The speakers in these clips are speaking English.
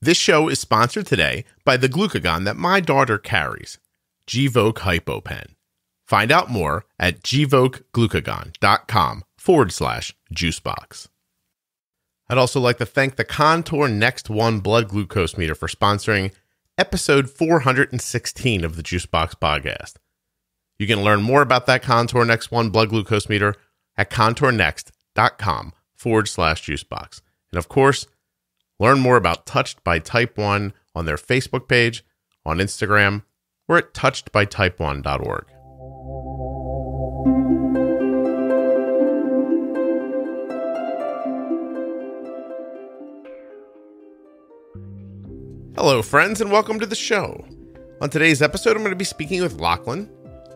This show is sponsored today by the glucagon that my daughter carries, Gvoke HypoPen. Find out more at gvokeglucagon.com forward slash juicebox. I'd also like to thank the Contour Next One blood glucose meter for sponsoring episode 416 of the Juicebox podcast. You can learn more about that Contour Next One blood glucose meter at contournext.com forward slash juicebox. And of course, learn more about Touched by Type 1 on their Facebook page, on Instagram, or at touchedbytype1.org. Hello, friends, and welcome to the show. On today's episode, I'm going to be speaking with Lachlan.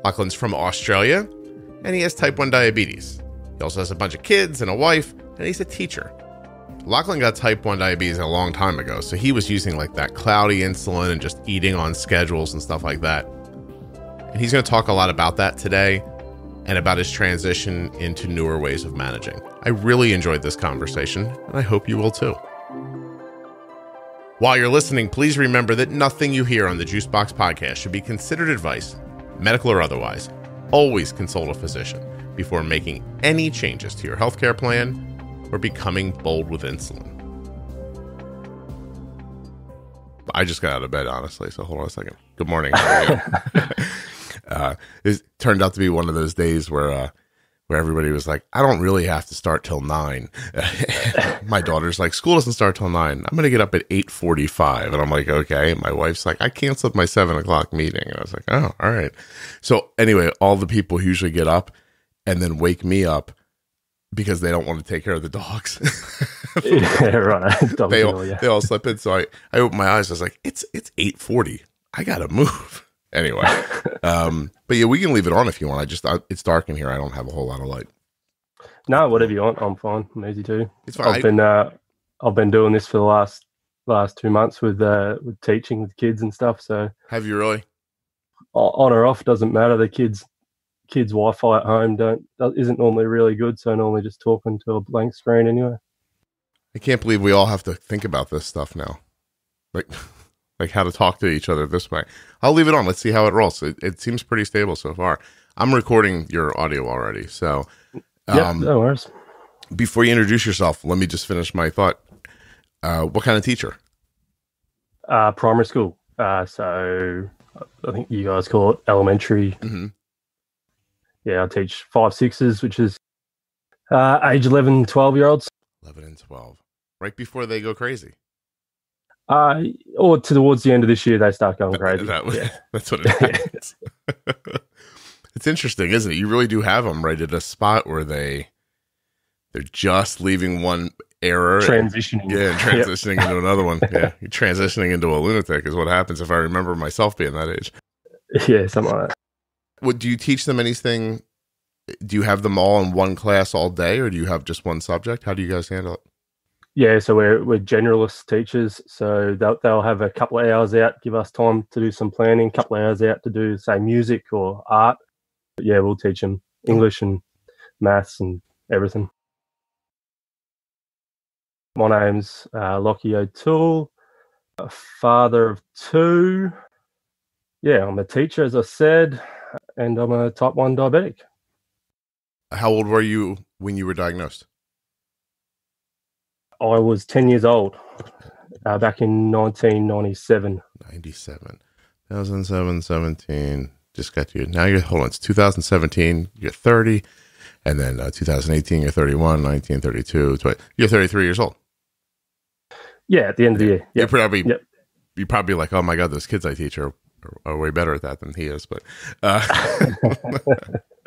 Lachlan's from Australia, and he has type 1 diabetes. He also has a bunch of kids and a wife, and he's a teacher. Lachlan got type 1 diabetes a long time ago, so he was using like that cloudy insulin and just eating on schedules and stuff like that. And he's going to talk a lot about that today and about his transition into newer ways of managing. I really enjoyed this conversation, and I hope you will too. While you're listening, please remember that nothing you hear on the Juicebox podcast should be considered advice, medical or otherwise. Always consult a physician before making any changes to your healthcare plan or becoming bold with insulin. I just got out of bed, honestly. So hold on a second. Good morning. uh, it turned out to be one of those days where uh, where everybody was like, "I don't really have to start till 9. my daughter's like, "School doesn't start till nine. I'm going to get up at eight forty-five, and I'm like, "Okay." My wife's like, "I canceled my seven o'clock meeting," and I was like, "Oh, all right." So anyway, all the people who usually get up and then wake me up because they don't want to take care of the dogs. yeah, right. they all, yeah. they all slept in. So I, I opened my eyes. I was like, it's it's eight forty. I gotta move anyway. um, but yeah, we can leave it on if you want. I just I, it's dark in here. I don't have a whole lot of light. No, whatever you want. I'm fine. I'm easy too. It's fine. I've I, been uh, I've been doing this for the last last two months with uh, with teaching with kids and stuff. So have you really? On or off doesn't matter. The kids kids' Wi-Fi at home don't isn't normally really good, so normally just talking to a blank screen anyway. I can't believe we all have to think about this stuff now, like like how to talk to each other this way. I'll leave it on. Let's see how it rolls. It, it seems pretty stable so far. I'm recording your audio already, so um, yeah, no worries. Before you introduce yourself, let me just finish my thought. Uh, what kind of teacher? Uh, primary school. Uh, so I think you guys call it elementary. Mm-hmm yeah, I teach five sixes, which is uh, age 11, 12 year olds. 11 and 12, right before they go crazy. Uh, or towards the end of this year, they start going crazy. That, that, yeah. That's what it is. it's interesting, isn't it? You really do have them right at a spot where they they're just leaving one error, transitioning, and, yeah, transitioning yep. into another one. Yeah, you're transitioning into a lunatic is what happens if I remember myself being that age. Yeah, something like that. What do you teach them anything? Do you have them all in one class all day, or do you have just one subject? How do you guys handle it? Yeah, so we're we're generalist teachers, so they'll they'll have a couple of hours out, give us time to do some planning, couple of hours out to do say music or art. But yeah, we'll teach them English and maths and everything. My name's uh, Lockie O'Toole, a father of two. Yeah, I'm a teacher, as I said and I'm a type 1 diabetic. How old were you when you were diagnosed? I was 10 years old uh, back in 1997. 97. 2007, 17. Just got you. Now you're, hold on, it's 2017, you're 30. And then uh, 2018, you're 31, 19, 32, 20. You're 33 years old. Yeah, at the end of the year. Yep. You're probably, yep. you're probably like, oh my God, those kids I teach are are way better at that than he is. But uh,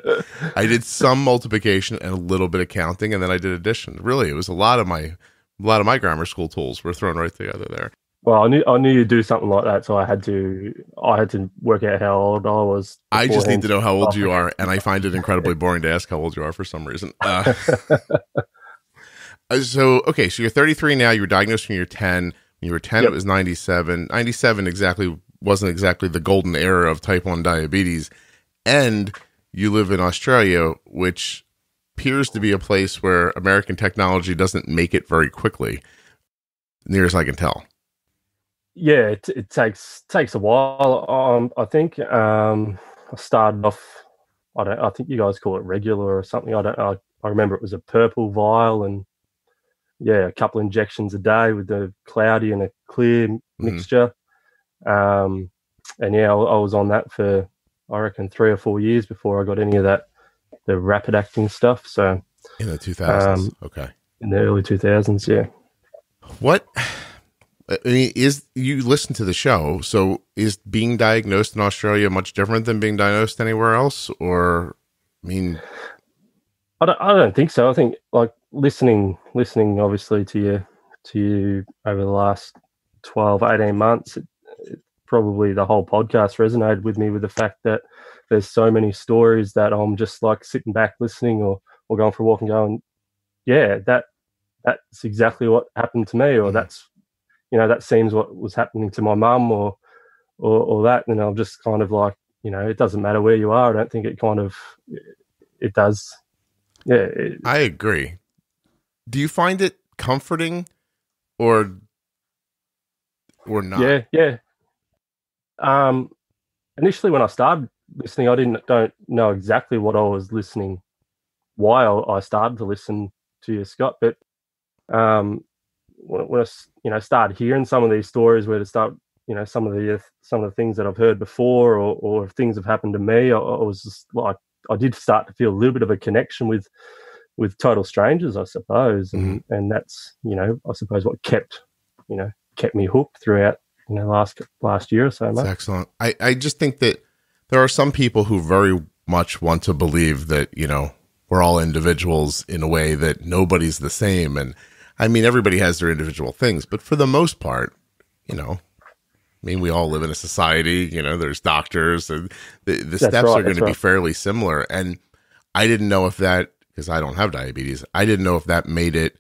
I did some multiplication and a little bit of counting, and then I did addition. Really, it was a lot of my a lot of my grammar school tools were thrown right together there. Well, I knew I knew you'd do something like that, so I had to I had to work out how old I was. I just need to know how old you are, and I find it incredibly boring to ask how old you are for some reason. Uh, uh so okay, so you're 33 now. You were diagnosed when you were 10. When you were 10, yep. it was 97. 97 exactly wasn't exactly the golden era of type 1 diabetes. And you live in Australia, which appears to be a place where American technology doesn't make it very quickly, near as I can tell. yeah, it, it takes takes a while. Um, I think um, I started off. I don't. I think you guys call it regular or something. I don't. I, I remember it was a purple vial and yeah, a couple injections a day with the cloudy and a clear Mm-hmm. mixture. Um, and yeah, I, I was on that for I reckon three or four years before I got any of that the rapid acting stuff. So In the 2000s. Um, okay. in the early two thousands, yeah. What I mean, is you listen to the show, so is being diagnosed in Australia much different than being diagnosed anywhere else? Or I mean, I don't, I don't think so. I think like listening, listening obviously to you, to you over the last 12, 18 months, it, probably the whole podcast resonated with me with the fact that there's so many stories that I'm just like sitting back listening or, or going for a walk and going, yeah, that, that's exactly what happened to me. Or Mhm. that's, you know, that seems what was happening to my mum or, or, or that. And I'm just kind of like, you know, it doesn't matter where you are. I don't think it kind of, it does yeah, it, I agree. Do you find it comforting or or not? yeah, yeah. Um, initially, when I started listening, I didn't don't know exactly what I was listening. Why I, started to listen to you, Scott, but um, when, when I you know started hearing some of these stories, where to start, you know, some of the some of the things that I've heard before, or or things have happened to me, I, I was just like I did start to feel a little bit of a connection with with total strangers, I suppose, and and that's you know I suppose what kept you know kept me hooked throughout you know last last year or so. That's excellent. I, I just think that there are some people who very much want to believe that, you know, we're all individuals in a way that nobody's the same. And I mean, everybody has their individual things, but for the most part, you know, I mean, we all live in a society, you know, there's doctors and the, the steps right, are going to be fairly similar. And I didn't know if that, because I don't have diabetes, I didn't know if that made it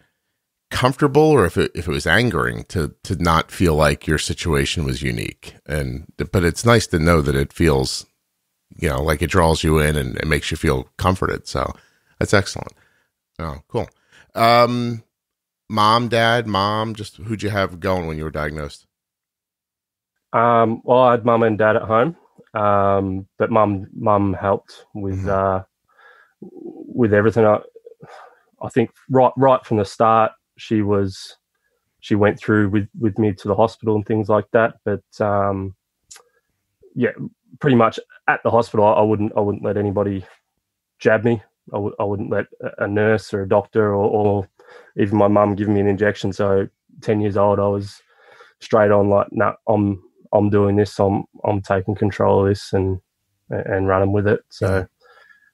comfortable or if it if it was angering to to not feel like your situation was unique. And but it's nice to know that it feels you know like it draws you in and it makes you feel comforted. So that's excellent. Oh cool. Um mom dad mom just who'd you have going when you were diagnosed? Um, well, I had mum and dad at home, um, but mum mum helped with Mhm. uh, with everything. I, I think right right from the start, she was she went through with with me to the hospital and things like that. But um, yeah, pretty much at the hospital, I wouldn't I wouldn't let anybody jab me. I w- I wouldn't let a- nurse or a doctor or, or even my mum give me an injection. So ten years old, I was straight on like, no, I'm I'm doing this. I'm I'm taking control of this and and running with it. So,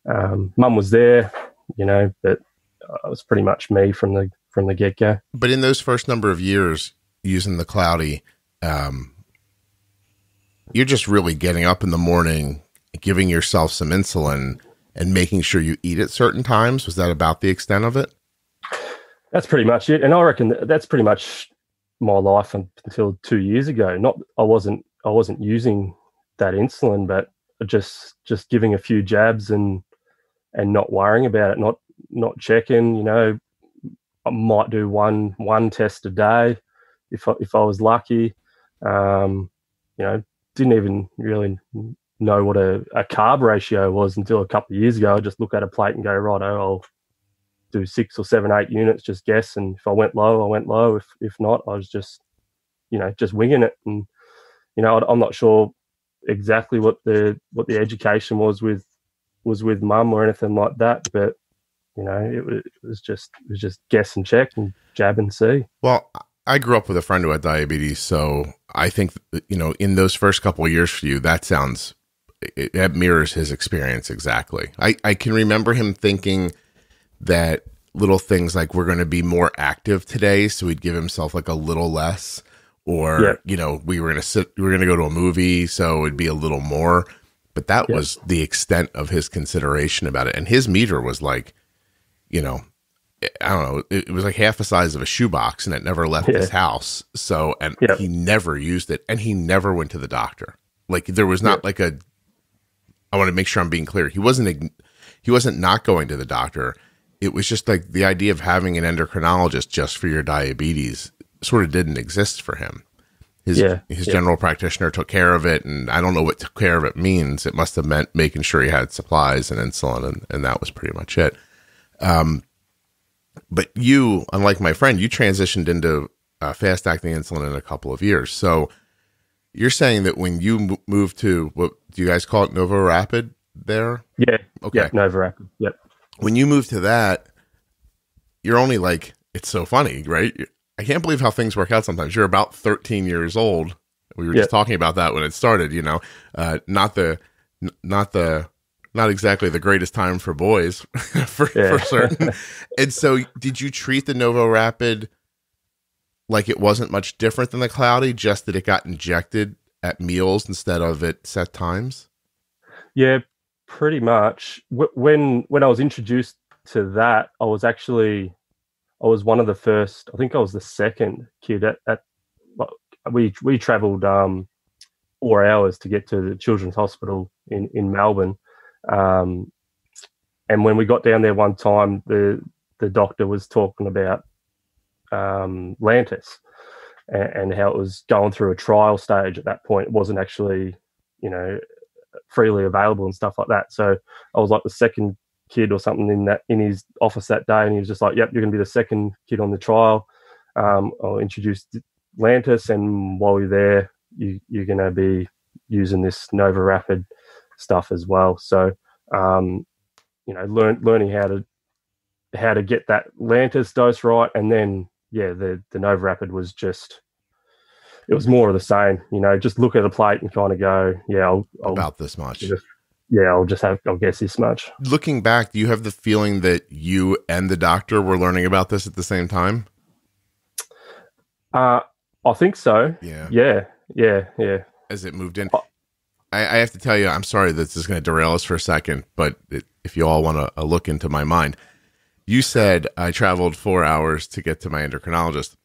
um, mum was there, you know, but it was pretty much me from the from the get go. but in those first number of years using the cloudy um you're just really getting up in the morning giving yourself some insulin and making sure you eat at certain times was that about the extent of it That's pretty much it. And I reckon that's pretty much my life until two years ago. Not I wasn't I wasn't using that insulin, but just just giving a few jabs and and not worrying about it, not not checking. You know, I might do one one test a day if I, if I was lucky. Um, you know, didn't even really know what a, a carb ratio was until a couple of years ago. I just look at a plate and go, right, oh, I'll do six or seven, eight units, just guess. And if I went low, I went low. If if not, I was just, you know, just winging it. And you know, I'm not sure exactly what the what the education was with was with mum or anything like that, but you know, it was, it was just it was just guess and check and jab and see. well i grew up with a friend who had diabetes so i think you know in those first couple of years for you that sounds it, that mirrors his experience exactly i i can remember him thinking that little things like we're going to be more active today so he'd give himself like a little less or Yeah. you know we were going to sit we were going to go to a movie so it'd be a little more but that Yeah. was the extent of his consideration about it and his meter was like you know eh, i don't know it, it was like half the size of a shoebox and it never left Yeah. his house so and Yeah. he never used it and he never went to the doctor like there was not like a i want to make sure i'm being clear he wasn't he wasn't not going to the doctor it was just like the idea of having an endocrinologist just for your diabetes sort of didn't exist for him his Yeah, his yeah. general practitioner took care of it, and I don't know what took care of it means. It must have meant making sure he had supplies and insulin, and, and that was pretty much it. Um, but you, unlike my friend, you transitioned into uh, fast acting insulin in a couple of years. So you're saying that when you m- moved to what do you guys call it, Novo Rapid? There, Yeah. Okay. Yeah. Novo Rapid. Yep. when you moved to that, you're only like it's so funny, right? I can't believe how things work out sometimes. You're about 13 years old. We were Yeah. just talking about that when it started, you know. Uh not the not the not exactly the greatest time for boys for, Yeah. for certain. and so did you treat the Novo Rapid like it wasn't much different than the Cloudy, just that it got injected at meals instead of at set times? Yeah, pretty much. When when I was introduced to that, I was actually I was one of the first. I think I was the second kid at. at we we travelled um, four hours to get to the Children's Hospital in in Melbourne, um, and when we got down there one time, the the doctor was talking about um, Lantus and, and how it was going through a trial stage at that point. It wasn't actually, you know, freely available and stuff like that. So I was like the second kid or something in that in his office that day, and he was just like, "Yep, you're going to be the second kid on the trial." Um, I'll introduce Lantus, and while you're there, you, you're going to be using this Novo Rapid stuff as well. So, um, you know, learn learning how to how to get that Lantus dose right, and then yeah, the the Novo Rapid was just it was more of the same. You know, just look at a plate and kind of go, yeah, I'll, I'll About this much. Yeah. yeah, I'll just have I'll guess this much. looking back, do you have the feeling that you and the doctor were learning about this at the same time? Uh, I think so. Yeah. Yeah, yeah, yeah. As it moved in. I, I have to tell you, I'm sorry that this is going to derail us for a second, but it, if you all want to uh, look into my mind, you said I traveled four hours to get to my endocrinologist.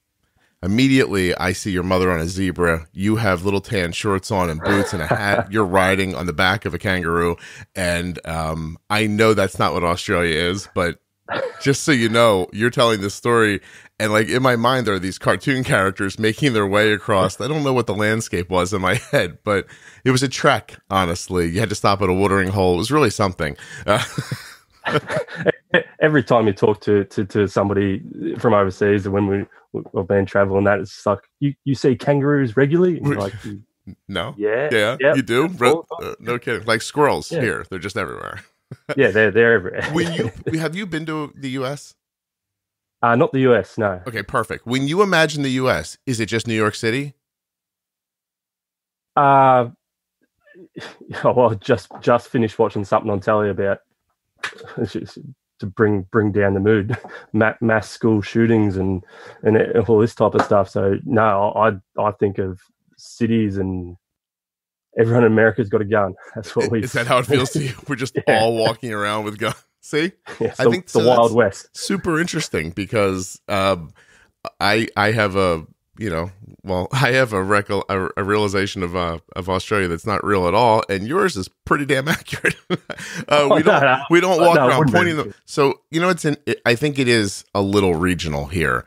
Immediately, I see your mother on a zebra. You have little tan shorts on and boots and a hat. You're riding on the back of a kangaroo. And um, I know that's not what Australia is, but just so you know, you're telling this story. And like in my mind, there are these cartoon characters making their way across. I don't know what the landscape was in my head, but it was a trek, honestly. You had to stop at a watering hole. It was really something. Uh, Every time you talk to, to, to somebody from overseas, and when we we've been traveling, that it's like you, you see kangaroos regularly. Like, no. yeah, Yeah, yep, you do. uh, no kidding. Like squirrels Yeah. here, they're just everywhere. yeah, they're they're everywhere. When you have you been to the U.S.? Uh, not the US, no. Okay, perfect. When you imagine the U.S., is it just New York City? Uh, oh, well, just just finished watching something on telly about to bring bring down the mood, mass school shootings and and all this type of stuff. So no, I I think of cities and everyone in America's got a gun. That's what we. Is that how it feels to you? We're just Yeah. all walking around with guns. See, Yeah, I think the so Wild West. super interesting because um, I I have a you know well I have a, recol- a, a realization of uh, of Australia that's not real at all, and yours is pretty damn accurate. uh, Oh, we don't no. we don't walk it around pointing them. So you know it's in. It, I think it is a little regional here.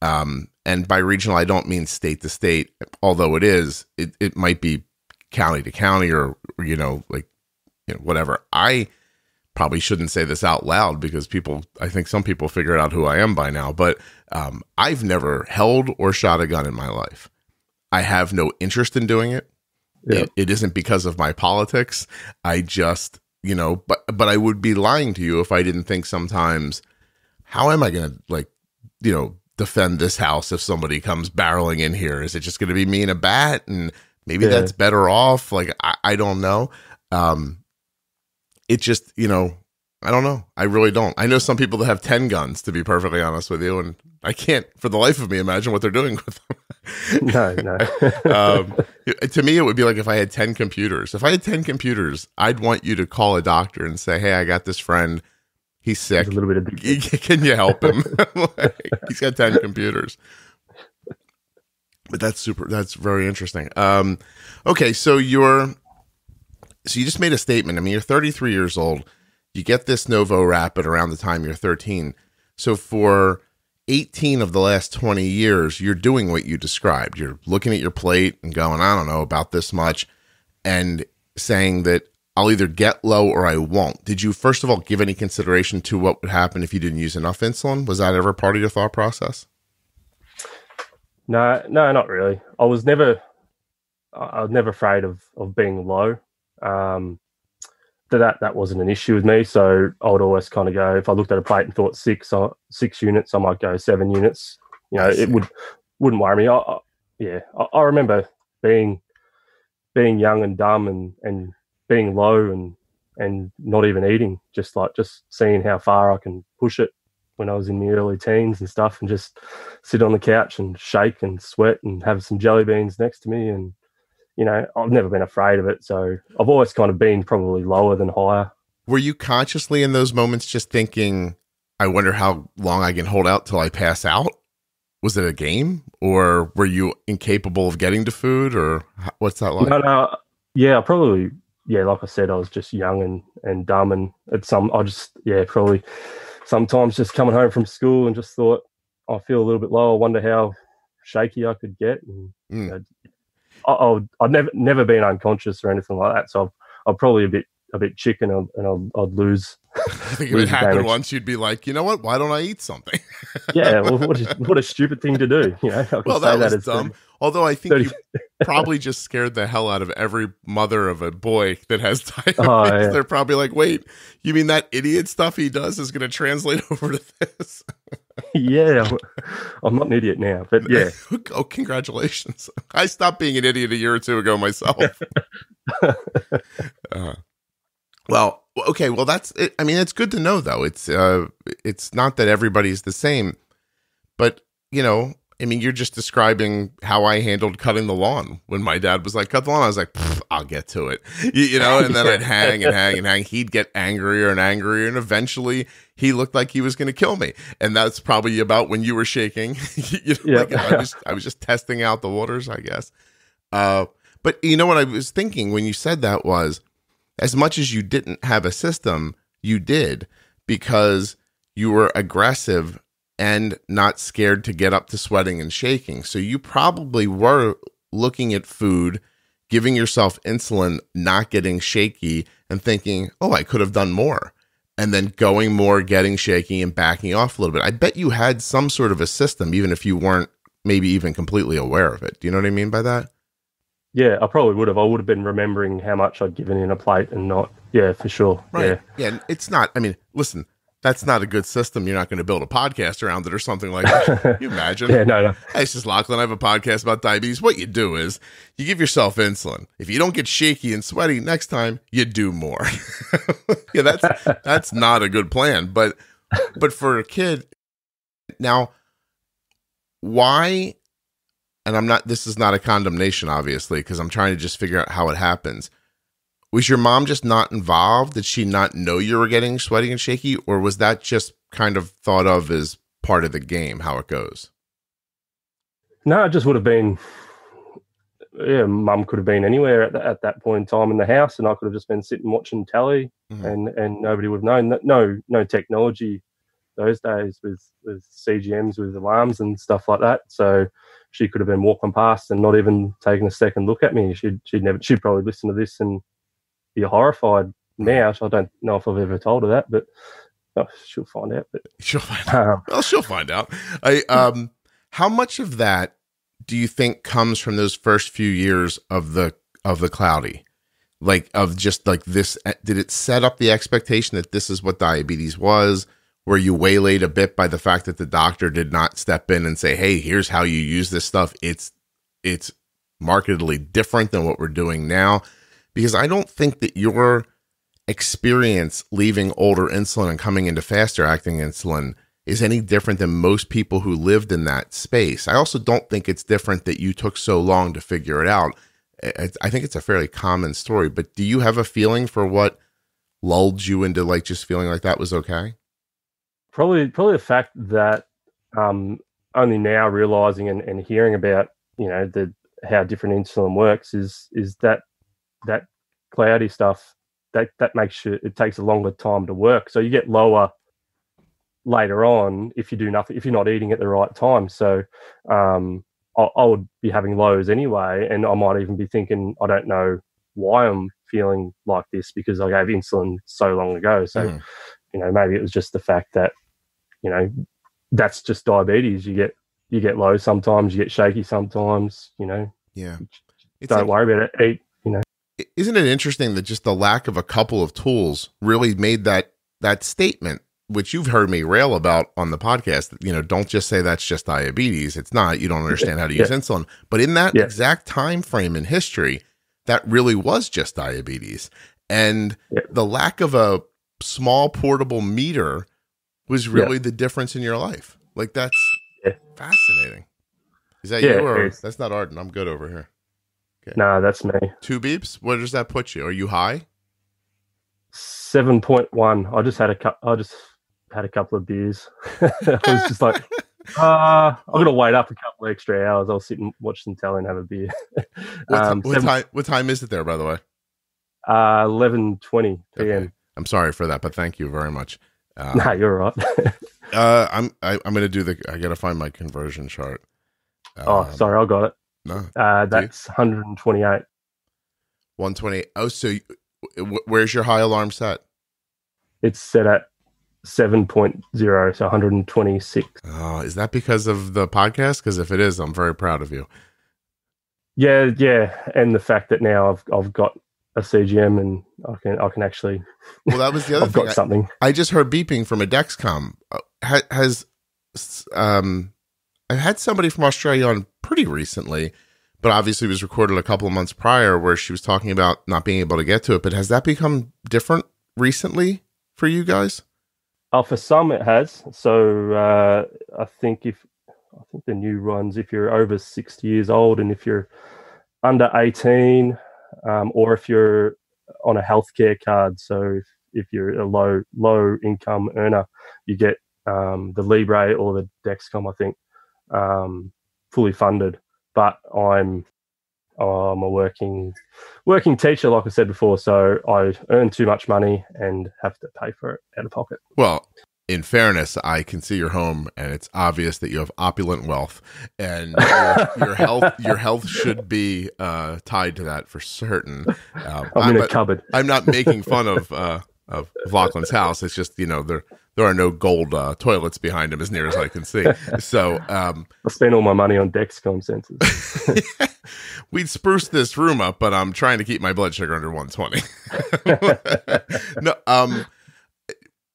Um, and by regional, I don't mean state to state, although it is. It it might be county to county or you know like you know whatever. I probably shouldn't say this out loud because people I think some people figured out who I am by now, but um, I've never held or shot a gun in my life. I have no interest in doing it. Yeah. It, it isn't because of my politics. I just, you know, but but I would be lying to you if I didn't think sometimes how am I going to like, you know, defend this house if somebody comes barreling in here? Is it just going to be me and a bat and maybe Yeah. that's better off? Like I, I don't know. Um it just, you know, I don't know. I really don't. I know some people that have 10 guns, to be perfectly honest with you, and I can't, for the life of me, imagine what they're doing with them. No, no. um, to me, it would be like if I had 10 computers. If I had 10 computers, I'd want you to call a doctor and say, Hey, I got this friend. He's sick. There's a little bit of. Can you help him? Like, he's got 10 computers. But that's super, that's very interesting. Um, okay. So you're, so you just made a statement. I mean, you're 33 years old. You get this Novo Rapid around the time you're 13. So for 18 of the last 20 years, you're doing what you described. You're looking at your plate and going, I don't know about this much, and saying that I'll either get low or I won't. Did you, first of all, give any consideration to what would happen if you didn't use enough insulin? Was that ever part of your thought process? No, no, not really. I was never, I was never afraid of of being low. Um, that that wasn't an issue with me. So I would always kind of go if I looked at a plate and thought six uh, six units, I might go seven units. You know, it would wouldn't worry me. I, I, yeah, I, I, remember being being young and dumb and and being low and and not even eating, just like just seeing how far I can push it when I was in the early teens and stuff, and just sit on the couch and shake and sweat and have some jelly beans next to me and you know, I've never been afraid of it. So I've always kind of been probably lower than higher. Were you consciously in those moments just thinking, I wonder how long I can hold out till I pass out? Was it a game or were you incapable of getting to food or what's that like? No, no. Yeah, probably. Yeah, like I said, I was just young and, and dumb. And at some, I just, yeah, probably sometimes just coming home from school and just thought, I feel a little bit low. I wonder how shaky I could get. And mm. you know, I, I've never never been unconscious or anything like that. So I'm, I'm probably a bit a bit chicken and, and I'd, I'd lose. I think if it happened once, you'd be like, you know what? Why don't I eat something? yeah, well, what a, what a stupid thing to do. You know, well, that, that was dumb. 30, Although I think 30. you probably just scared the hell out of every mother of a boy that has diabetes. Oh, yeah. They're probably like, wait, you mean that idiot stuff he does is going to translate over to this? Yeah, I'm not an idiot now, but yeah. oh, congratulations! I stopped being an idiot a year or two ago myself. uh, well, okay, well that's it. I mean, it's good to know though. It's uh, it's not that everybody's the same, but you know, I mean, you're just describing how I handled cutting the lawn when my dad was like, cut the lawn. I was like, I'll get to it, you, you know, and then I'd hang and hang and hang. He'd get angrier and angrier. And eventually he looked like he was going to kill me. And that's probably about when you were shaking. you know, yeah. like I, was, I was just testing out the waters, I guess. Uh, but you know what I was thinking when you said that was as much as you didn't have a system, you did because you were aggressive and not scared to get up to sweating and shaking. So you probably were looking at food, giving yourself insulin, not getting shaky, and thinking, oh, I could have done more. And then going more, getting shaky, and backing off a little bit. I bet you had some sort of a system, even if you weren't maybe even completely aware of it. Do you know what I mean by that? Yeah, I probably would have. I would have been remembering how much I'd given in a plate and not. Yeah, for sure. Right. Yeah. Yeah. It's not, I mean, listen, that's not a good system. You're not going to build a podcast around it or something like that. you imagine? yeah, no, no. Hey, it's just Lachlan. I have a podcast about diabetes. What you do is you give yourself insulin. If you don't get shaky and sweaty next time, you do more. yeah, that's that's not a good plan. But but for a kid, now why? And I'm not. This is not a condemnation, obviously, because I'm trying to just figure out how it happens was your mom just not involved? Did she not know you were getting sweaty and shaky, or was that just kind of thought of as part of the game, how it goes? No, it just would have been. Yeah, mum could have been anywhere at, the, at that point in time in the house, and I could have just been sitting watching telly, mm-hmm. and and nobody would have known. No, no technology those days with with CGMs with alarms and stuff like that. So she could have been walking past and not even taking a second look at me. She'd she'd never she'd probably listen to this and be horrified now. So I don't know if I've ever told her that, but oh, she'll find out. But she'll find out. Um, well, she'll find out. I um, how much of that do you think comes from those first few years of the of the cloudy? Like of just like this, eh, did it set up the expectation that this is what diabetes was? Were you waylaid a bit by the fact that the doctor did not step in and say, "Hey, here's how you use this stuff. It's it's markedly different than what we're doing now." Because I don't think that your experience leaving older insulin and coming into faster acting insulin is any different than most people who lived in that space. I also don't think it's different that you took so long to figure it out. I think it's a fairly common story, but do you have a feeling for what lulled you into like just feeling like that was okay? Probably, probably the fact that um, only now realizing and, and hearing about you know the how different insulin works is is that that cloudy stuff that that makes you it takes a longer time to work. So you get lower later on if you do nothing if you're not eating at the right time. So um, I, I would be having lows anyway, and I might even be thinking I don't know why I'm feeling like this because I gave insulin so long ago. So Mhm. you know maybe it was just the fact that you know that's just diabetes. You get you get low sometimes, you get shaky sometimes. You know, Yeah. It's don't like- worry about it. Eat. Isn't it interesting that just the lack of a couple of tools really made that that statement which you've heard me rail about on the podcast you know don't just say that's just diabetes. It's not. You don't understand how to use Yeah. insulin. But in that Yeah. exact time frame in history that really was just diabetes. And Yeah. the lack of a small portable meter was really the difference in your life. Like that's fascinating. Is that you or that's not arden? I'm good over here no, that's me. two beeps where does that put you are you high Seven point one. I just had a cup. I just had a couple of beers. I was just like, uh, I'm gonna wait up a couple of extra hours. I'll sit and watch some telly and have a beer. What, um, what time? What time is it there, by the way? uh, eleven twenty p.m. Okay. I'm sorry for that, but thank you very much. Uh, No, you're right. uh, I'm I, I'm gonna do the. I gotta find my conversion chart. oh, Um, sorry, I got it. No, Uh, that's 128. 128. Oh, so you, where's your high alarm set? It's set at 7.0, so 126. Oh, is that because of the podcast? Because if it is, I'm very proud of you. Yeah, yeah, and the fact that now I've I've got a CGM and I can I can actually Well, that was the other I've thing. got I, something. I just heard beeping from a Dexcom. Uh, ha, has um, I've had somebody from Australia on pretty recently, but obviously it was recorded a couple of months prior where she was talking about not being able to get to it. But has that become different recently for you guys? Oh, for some it has. So uh, I think if I think the new ones, if you're over 60 years old and if you're under 18, um, or if you're on a healthcare card, so if, if you're a low low income earner, you get um, the Libre or the Dexcom, I think, um, fully funded. But I'm I'm a working working teacher, like I said before, so I earn too much money and have to pay for it out of pocket. Well, in fairness, I can see your home, and it's obvious that you have opulent wealth, and your, your health your health should be uh, tied to that for certain. Um, I'm in a but- cupboard. I'm not making fun of uh, of Lachlan's house. It's just you know there there are no gold uh, toilets behind him as near as I can see. So um, I spend all my money on Dexcom sensors. we'd spruce this room up, but I'm trying to keep my blood sugar under 120. no, um,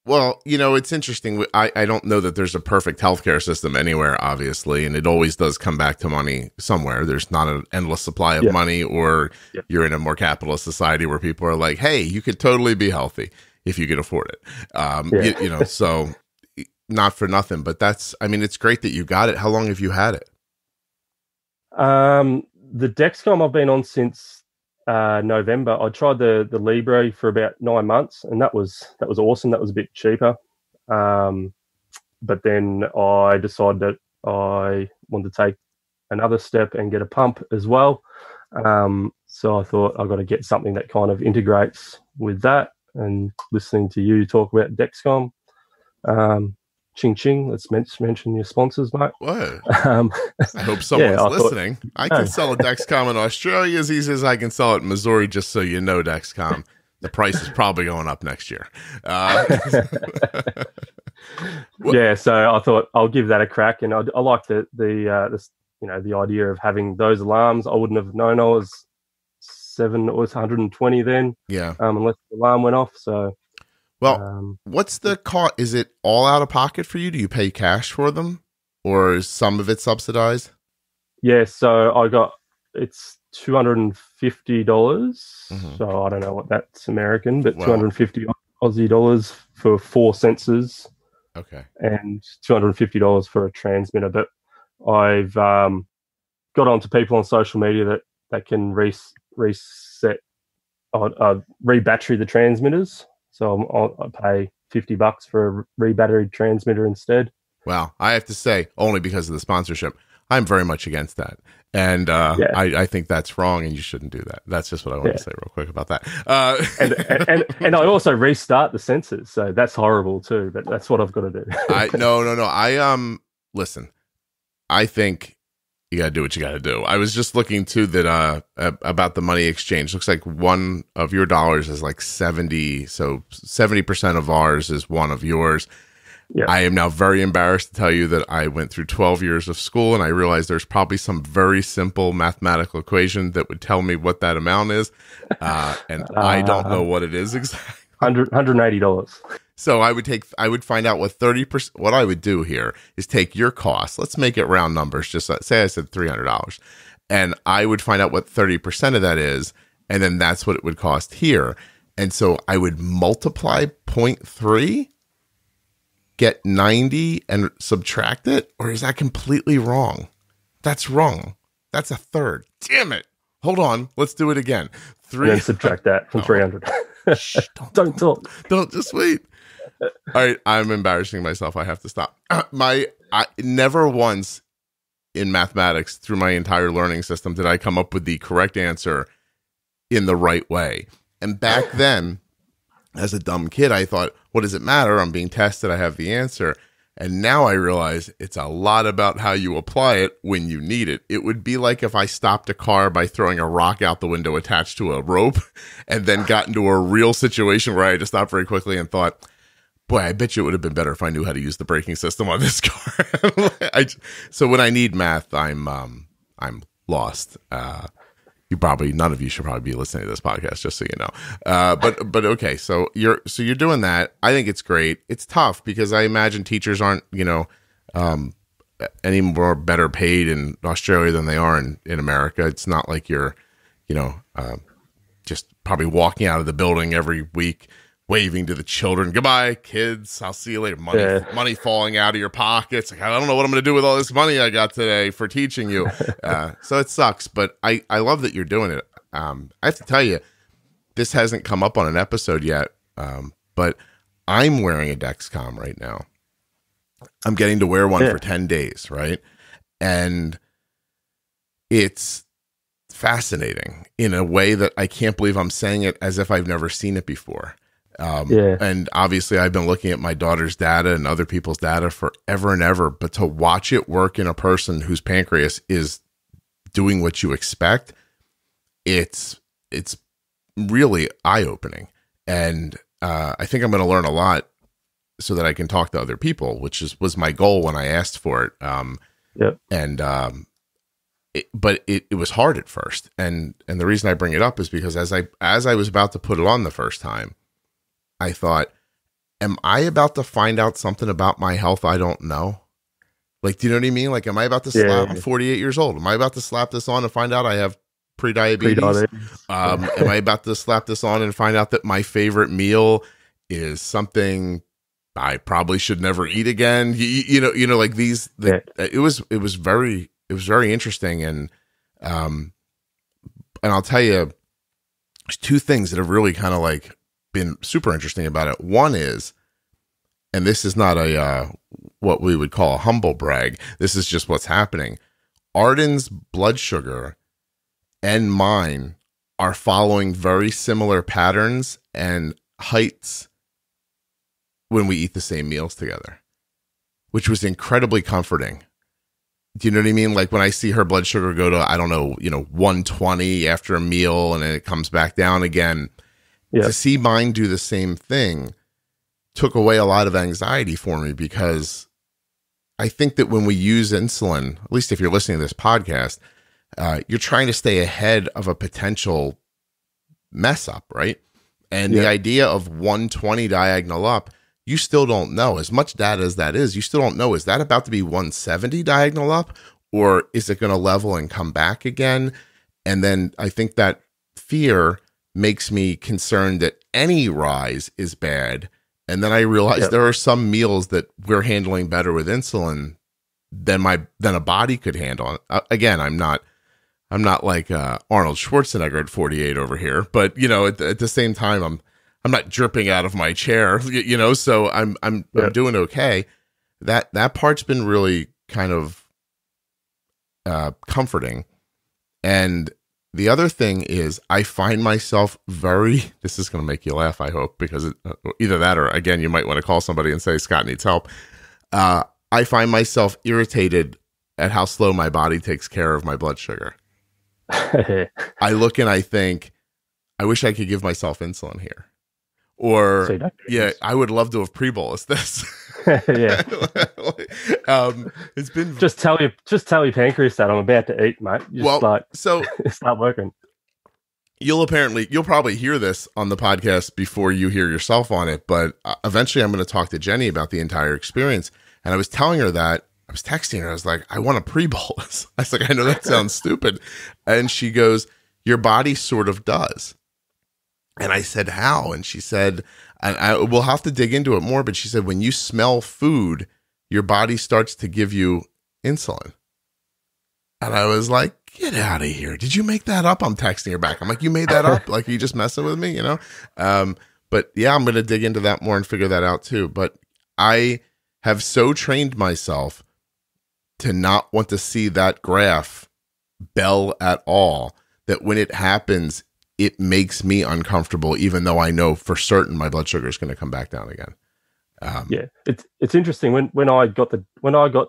well, you know, it's interesting. I, I don't know that there's a perfect healthcare system anywhere, obviously, and it always does come back to money somewhere. There's not an endless supply of Yeah. money, or Yeah. you're in a more capitalist society where people are like, hey, you could totally be healthy if you could afford it. Um, Yeah. you, you know, so not for nothing, but that's, I mean, it's great that you got it. How long have you had it? Um, the Dexcom I've been on since uh, November. I tried the the Libre for about nine months, and that was that was awesome. That was a bit cheaper. Um, but then I decided that I wanted to take another step and get a pump as well. Um, so I thought I've got to get something that kind of integrates with that. And listening to you talk about Dexcom, um, ching ching. Let's men- mention your sponsors, mate. Whoa. Um, I hope someone's I thought- listening. I can Oh. sell a Dexcom in Australia as easy as I can sell it in Missouri, just so you know, Dexcom. The price is probably going up next year. Uh, yeah, so I thought I'll give that a crack, and I, I like the the uh, this you know the idea of having those alarms. I wouldn't have known I was seven or 120 then, yeah. um, unless the alarm went off. So, Well, um, what's the cost? Is it all out of pocket for you? Do you pay cash for them, or is some of it subsidized? yeah, so I got it's two hundred and fifty dollars. Mhm. So I don't know what that's American, but Well- two hundred and fifty Aussie dollars for four sensors. Okay. and two hundred and fifty dollars for a transmitter. But I've um, got onto people on social media that that can res- reset, uh, uh, re-battery the transmitters. So I'm, I'll, pay fifty bucks for a re-batteried transmitter instead. Well, I have to say, only because of the sponsorship, I'm very much against that. And uh, Yeah. I, I think that's wrong, and you shouldn't do that. That's just what I want Yeah. to say real quick about that. Uh, and, and, and and I also restart the sensors, so that's horrible too. But that's what I've got to do. I no no no. I um listen. I think you got to do what you got to do. I was just looking too that uh about the money exchange. Looks like one of your dollars is like 70, so 70% of ours is one of yours. Yeah. I am now very embarrassed to tell you that I went through 12 years of school and I realized there's probably some very simple mathematical equation that would tell me what that amount is. Uh, and I don't know what it is exactly. 100 $180. So I would take, I would find out what 30%, what I would do here is take your cost. Let's make it round numbers. Just uh, say I said $300 and I would find out what 30% of that is. And then that's what it would cost here. And so I would multiply 0.3, get 90 and subtract it. Or is that completely wrong? That's wrong. That's a third. Damn it. Hold on. Let's do it again. Three. And subtract that from Oh. 300. Shh, don't Don't talk. don't just wait. All right, I'm embarrassing myself. I have to stop. My I never once in mathematics through my entire learning system did I come up with the correct answer in the right way. And back oh. then, as a dumb kid, I thought, what does it matter? I'm being tested. I have the answer. And now I realize it's a lot about how you apply it when you need it. It would be like if I stopped a car by throwing a rock out the window attached to a rope and then ah. got into a real situation where I had to stop very quickly and thought, boy, I bet you it would have been better if I knew how to use the braking system on this car. I, so when I need math, I'm um, I'm lost. Uh, you probably none of you should probably be listening to this podcast, just so you know. Uh, but but okay, so you're so you're doing that. I think it's great. It's tough because I imagine teachers aren't you know um, any more better paid in Australia than they are in in America. It's not like you're you know um, just probably walking out of the building every week waving to the children goodbye kids. I'll see you later. Money Yeah. money falling out of your pockets. Like i don't know what i'm going to do with all this money i got today for teaching you. Uh, so it sucks but i i love that you're doing it. Um i have to tell you this hasn't come up on an episode yet um but i'm wearing a dexcom right now. I'm getting to wear one Yeah. for 10 days right? And it's fascinating in a way that I can't believe I'm saying it as if I've never seen it before. Um, Yeah. And obviously, I've been looking at my daughter's data and other people's data forever and ever, but to watch it work in a person whose pancreas is doing what you expect, it's it's really eye opening, and uh, I think I'm going to learn a lot so that I can talk to other people, which is was my goal when I asked for it. Um, Yep. and um, it, but it, it was hard at first and and the reason i bring it up is because as i as i was about to put it on the first time i thought am i about to find out something about my health i don't know like do you know what i mean like am i about to Yeah. slap i'm 48 years old am i about to slap this on and find out i have pre-diabetes Pre-diabetes. um, am I about to slap this on and find out that my favorite meal is something I probably should never eat again? You, you know, you know, like these. The, It was it was very it was very interesting, and um, and I'll tell you, there's two things that have really kind of like been super interesting about it. One is, and this is not a uh, what we would call a humble brag. This is just what's happening. Arden's blood sugar and mine are following very similar patterns and heights when we eat the same meals together, which was incredibly comforting. Do you know what I mean? Like when I see her blood sugar go to, I don't know, you know, 120 after a meal and it comes back down again. To see mine do the same thing took away a lot of anxiety for me because I think that when we use insulin, at least if you're listening to this podcast, uh, you're trying to stay ahead of a potential mess up, right? And the idea of 120 diagonal up, you still don't know. As much data as that is, you still don't know. Is that about to be 170 diagonal up, or is it going to level and come back again? And then I think that fear makes me concerned that any rise is bad. And then I realize Yep. there are some meals that we're handling better with insulin than my than a body could handle. Uh, again, I'm not I'm not like uh, Arnold Schwarzenegger at 48 over here, but you know, at, the- at the same time, I'm I'm not dripping out of my chair, y- you know, so I'm I'm Yeah. I'm doing okay. That that part's been really kind of uh, comforting. And the other thing is, I find myself very. This is going to make you laugh, I hope, because it, uh, either that or again, you might want to call somebody and say Scott needs help. Uh, I find myself irritated at how slow my body takes care of my blood sugar. I look and I think, I wish I could give myself insulin here. Or yeah, I would love to have pre-bolus this. yeah. um, it's been just tell you just tell your pancreas that I'm about to eat, mate. Just well, like, so start working. You'll apparently you'll probably hear this on the podcast before you hear yourself on it, but uh, eventually I'm going to talk to Jenny about the entire experience. And I was telling her that I was texting her. I was like, I want a pre bolus. I was like, I know that sounds stupid, and she goes, Your body sort of does. And I said, How? And she said, and I will have to dig into it more, but she said, When you smell food, your body starts to give you insulin. And I was like, Get out of here. Did you make that up? I'm texting her back. I'm like, You made that up? like, you just messing with me, you know? Um, but yeah, I'm going to dig into that more and figure that out too. But I have so trained myself to not want to see that graph bell at all that when it happens, it makes me uncomfortable, even though I know for certain my blood sugar is going to come back down again. Um, yeah, it's it's interesting when when I got the when I got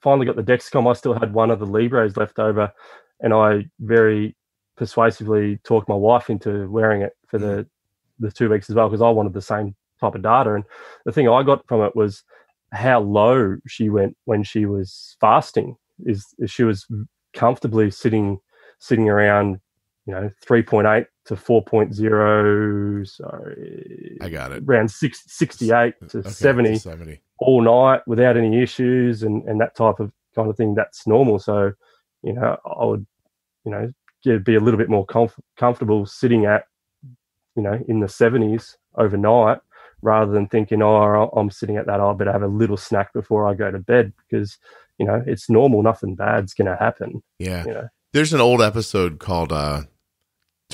finally got the Dexcom, I still had one of the Libres left over, and I very persuasively talked my wife into wearing it for the the two weeks as well because I wanted the same type of data. And the thing I got from it was how low she went when she was fasting. Is, is she was comfortably sitting sitting around you know 3.8 to 4.0 sorry i got it. around six, 68 to okay, 70, 70 all night without any issues and and that type of kind of thing that's normal. So you know i would you know be a little bit more comf- comfortable sitting at you know in the 70s overnight rather than thinking oh i'm sitting at that i better have a little snack before i go to bed because you know it's normal nothing bad's going to happen yeah. you know? there's an old episode called uh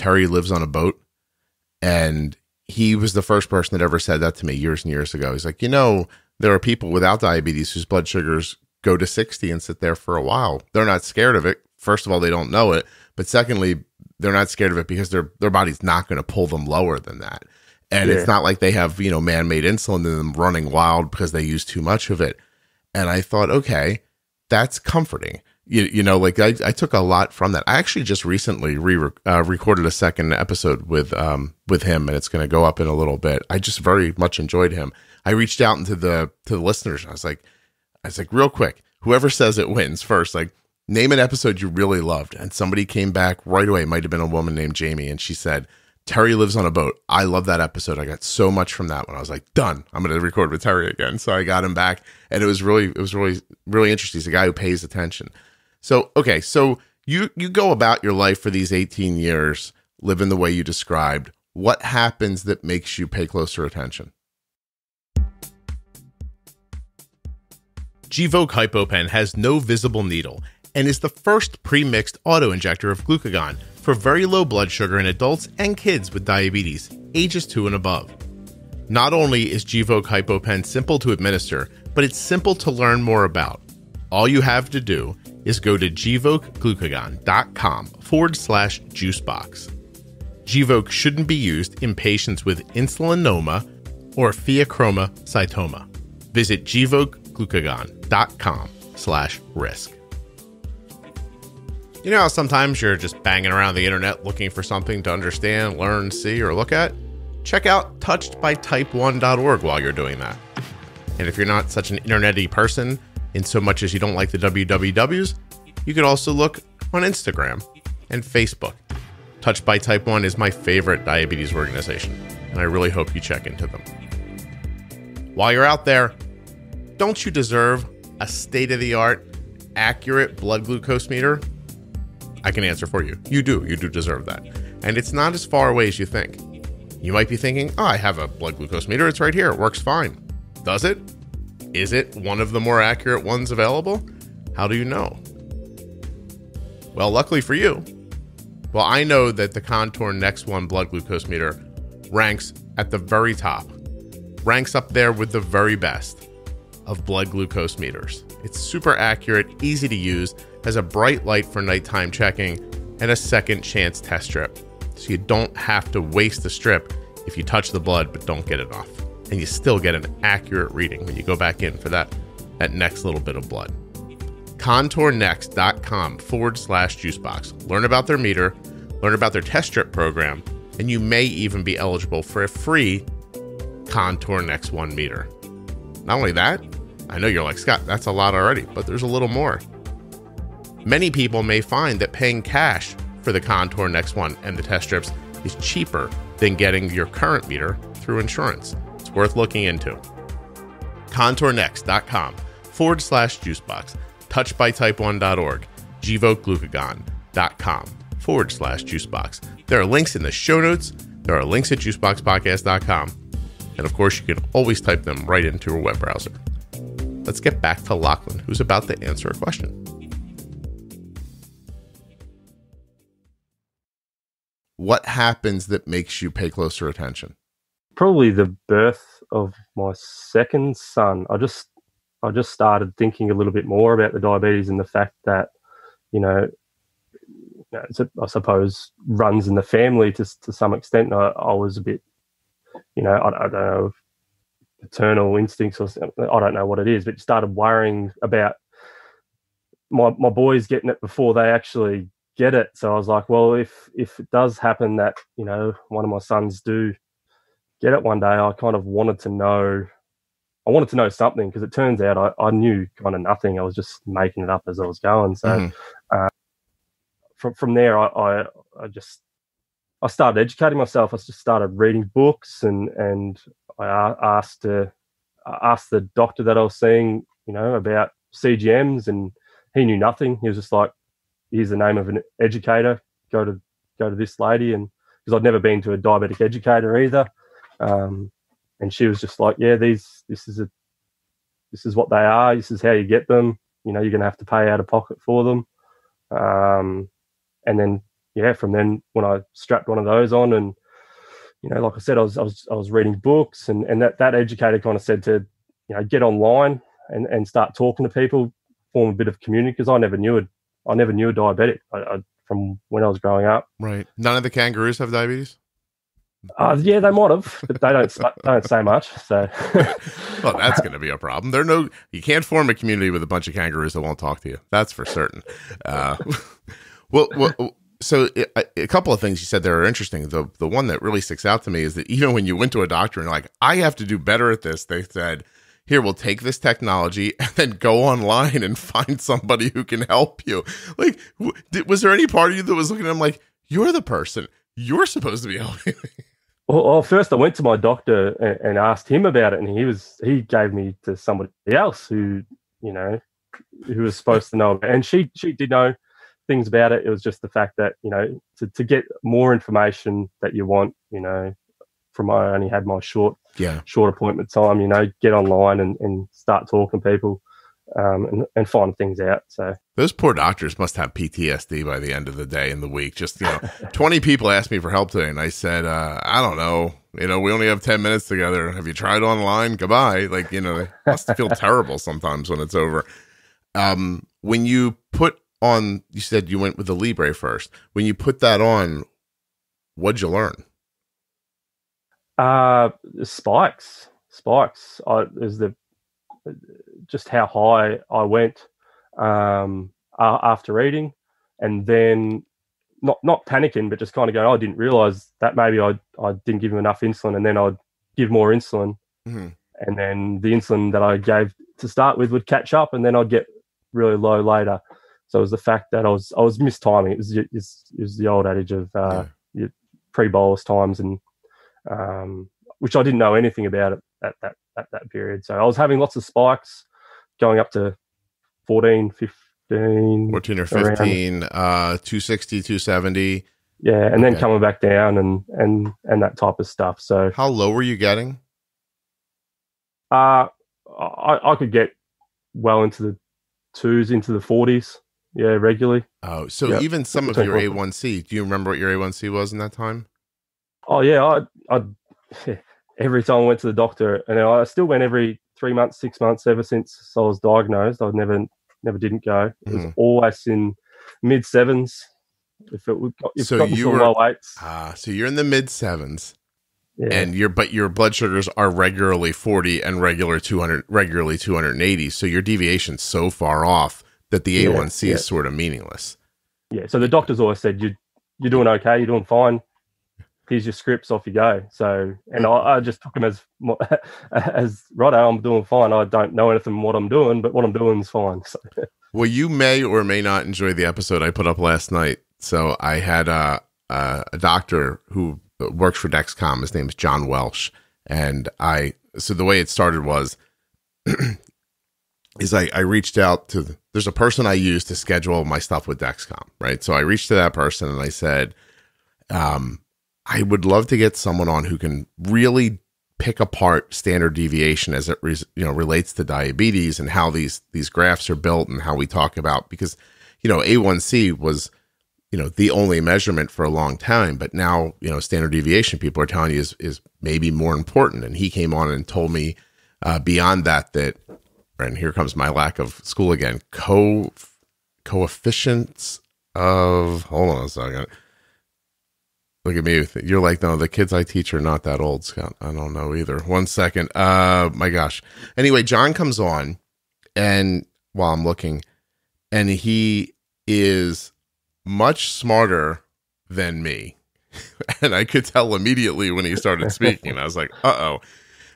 Terry lives on a boat. And he was the first person that ever said that to me years and years ago. He's like, you know, there are people without diabetes whose blood sugars go to 60 and sit there for a while. They're not scared of it. First of all, they don't know it. But secondly, they're not scared of it because their their body's not going to pull them lower than that. And yeah. it's not like they have, you know, man-made insulin in them running wild because they use too much of it. And I thought, okay, that's comforting you, you know like I, I took a lot from that i actually just recently re uh, recorded a second episode with um with him and it's going to go up in a little bit i just very much enjoyed him i reached out into the to the listeners i was like i was like real quick whoever says it wins first like name an episode you really loved and somebody came back right away might have been a woman named jamie and she said Terry lives on a boat. I love that episode. I got so much from that one. I was like, done. I'm going to record with Terry again. So I got him back, and it was really, it was really, really interesting. He's a guy who pays attention. So, okay, so you you go about your life for these 18 years living the way you described. What happens that makes you pay closer attention? Gvoke HypoPen has no visible needle and is the first pre-mixed auto-injector of glucagon for very low blood sugar in adults and kids with diabetes, ages 2 and above. Not only is Gvoke HypoPen simple to administer, but it's simple to learn more about. All you have to do is go to gvokeglucagon.com forward slash juicebox. Gvoke shouldn't be used in patients with insulinoma or pheochromocytoma. Visit gvokeglucagon.com slash risk. You know how sometimes you're just banging around the internet looking for something to understand, learn, see, or look at? Check out touchedbytype1.org while you're doing that. And if you're not such an internety person, in so much as you don't like the WWWs, you could also look on Instagram and Facebook. Touched by Type 1 is my favorite diabetes organization, and I really hope you check into them. While you're out there, don't you deserve a state of the art, accurate blood glucose meter? I can answer for you. You do. You do deserve that. And it's not as far away as you think. You might be thinking, oh, I have a blood glucose meter. It's right here. It works fine. Does it? Is it one of the more accurate ones available? How do you know? Well, luckily for you, well, I know that the Contour Next One blood glucose meter ranks at the very top, ranks up there with the very best of blood glucose meters. It's super accurate, easy to use, has a bright light for nighttime checking, and a second chance test strip. So you don't have to waste the strip if you touch the blood but don't get it off. And you still get an accurate reading when you go back in for that, that next little bit of blood. ContourNext.com forward slash juicebox. Learn about their meter, learn about their test strip program, and you may even be eligible for a free Contour Next One meter. Not only that, I know you're like, Scott, that's a lot already, but there's a little more. Many people may find that paying cash for the Contour Next One and the test strips is cheaper than getting your current meter through insurance. Worth looking into. ContourNext.com forward slash juicebox, touchedbytype1.org, gvokeglucagon.com forward slash juicebox. There are links in the show notes. There are links at juiceboxpodcast.com. And of course, you can always type them right into your web browser. Let's get back to Lachlan, who's about to answer a question. What happens that makes you pay closer attention? Probably the birth of my second son. I just I just started thinking a little bit more about the diabetes and the fact that, you know, know I suppose runs in the family to to some extent. I, I was a bit, you know, I, I don't know, paternal instincts or. I don't know what it is, but started worrying about my my boys getting it before they actually get it. So I was like, well, if if it does happen that you know one of my sons do get it one day, I kind of wanted to know. I wanted to know something because it turns out I, I knew kind of nothing. I was just making it up as I was going. So mm-hmm. uh, from from there, I, I, I just I started educating myself. I just started reading books and and I asked to uh, asked the doctor that I was seeing, you know, about CGMs, and he knew nothing. He was just like, here's the name of an educator. Go to go to this lady, and because I'd never been to a diabetic educator either, um, and she was just like, yeah, these this is a this is what they are. This is how you get them. You know, you're going to have to pay out of pocket for them. Um, and then yeah, from then when I strapped one of those on, and you know, like I said, I was I was I was reading books, and and that that educator kind of said to you know get online and and start talking to people, form a bit of community because I never knew it I never knew a diabetic I, I, from when I was growing up. Right. None of the kangaroos have diabetes. Uh, yeah, they might have, but they don't they don't say much. So, well, that's going to be a problem. There no, you can't form a community with a bunch of kangaroos that won't talk to you. That's for certain. Uh, well, well, so a, a couple of things you said there are interesting. The the one that really sticks out to me is that even when you went to a doctor and like, I have to do better at this, they said here we'll take this technology and then go online and find somebody who can help you like w- did, was there any part of you that was looking at him like you're the person you're supposed to be helping me well, well, first I went to my doctor and, and, asked him about it, and he was he gave me to somebody else who you know who was supposed to know, and she she did know things about it. It was just the fact that you know to to get more information that you want, you know, from I only had my short yeah short appointment time. You know, get online and, and start talking to people. Um, and, and find things out. So those poor doctors must have PTSD by the end of the day in the week. Just you know, twenty people asked me for help today, and I said, uh, I don't know. You know, we only have ten minutes together. Have you tried online? Goodbye. Like you know, they must feel terrible sometimes when it's over. Um, when you put on, you said you went with the Libre first. When you put that on, what'd you learn? Uh, spikes, spikes. I, is the just how high I went um, after eating, and then not not panicking, but just kind of going. Oh, I didn't realize that maybe I I didn't give him enough insulin, and then I'd give more insulin, mm-hmm. and then the insulin that I gave to start with would catch up, and then I'd get really low later. So it was the fact that I was I was mistiming. It was it was, it was the old adage of uh, yeah. pre bolus times and um, which I didn't know anything about it at that at that period. So I was having lots of spikes, going up to 14, 15, 14 or 15, uh, 260, 270. Yeah, and okay. then coming back down and and and that type of stuff. So how low were you getting? Uh I, I could get well into the twos, into the forties. Yeah, regularly. Oh, so yep. even some of your A1C. Do you remember what your A1C was in that time? Oh yeah, I I every time I went to the doctor, and I still went every three months, six months ever since I was diagnosed. I never never didn't go. It was Mhm. always in mid sevens. If it would, if So you were- low eights, Ah, so you're in the mid sevens, yeah, and your but your blood sugars are regularly 40 and regular 200, regularly 280. So your deviation's so far off that the A1C yeah. is sort of meaningless. yeah. So the doctors always said you you're doing okay, you're doing fine. Here's your scripts, off you go. So, and I, I just took them as as right. I'm doing fine. I don't know anything what I'm doing, but what I'm doing is fine. So, Well, you may or may not enjoy the episode I put up last night. So I had a a, a doctor who works for Dexcom. His name is John Welsh, and I. So the way it started was, is I I reached out to. There's a person I use to schedule my stuff with Dexcom, right? So I reached to that person and I said, um, I would love to get someone on who can really pick apart standard deviation as it you know relates to diabetes and how these these graphs are built and how we talk about because you know A1C was you know the only measurement for a long time but now you know standard deviation people are telling you is is maybe more important. And he came on and told me uh, beyond that that and here comes my lack of school again co coefficients of hold on a second Look at me. You're like, no, the kids I teach are not that old, Scott. I don't know either. One second. Uh, my gosh. Anyway, John comes on, and while I'm looking, and he is much smarter than me. and I could tell immediately when he started speaking. I was like, uh oh.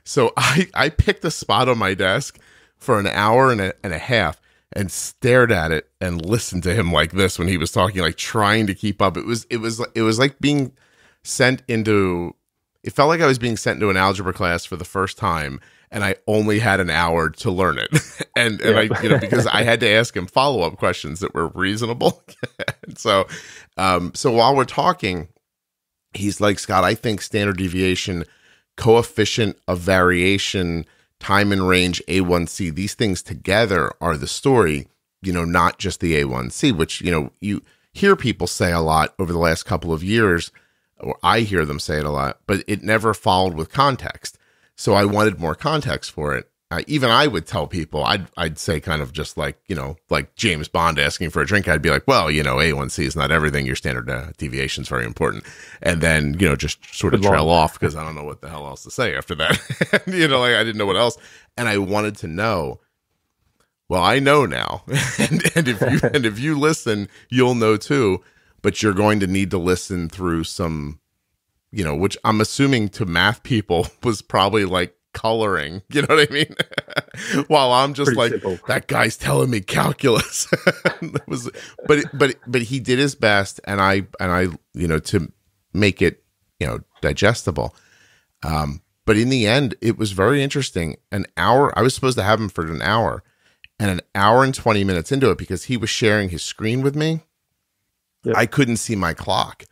So I, I picked a spot on my desk for an hour and a, and a half and stared at it and listened to him like this when he was talking, like trying to keep up. It was it was it was like being sent into. It felt like I was being sent into an algebra class for the first time, and I only had an hour to learn it. and and Yeah. I you know because I had to ask him follow up questions that were reasonable. and so um so while we're talking, he's like Scott. I think standard deviation, coefficient of variation time and range A1C, these things together are the story, you know, not just the A1C, which, you know, you hear people say a lot over the last couple of years, or I hear them say it a lot, but it never followed with context. So I wanted more context for it. Uh, even I would tell people, I'd, I'd say kind of just like, you know, like James Bond asking for a drink. I'd be like, well, you know, A1C is not everything. Your standard uh, deviation is very important. And then, you know, just sort of Good trail off because I don't know what the hell else to say after that. you know, like I didn't know what else. And I wanted to know, well, I know now. and, and if you, and if you listen, you'll know too, but you're going to need to listen through some, you know, which I'm assuming to math people was probably like coloring, you know what I mean? While I'm just Pretty like, simple. that guy's telling me calculus. it was, but but but he did his best, and I and I you know to make it you know digestible. Um, but in the end, it was very interesting. An hour, I was supposed to have him for an hour, and an hour and twenty minutes into it because he was sharing his screen with me. Yep. I couldn't see my clock,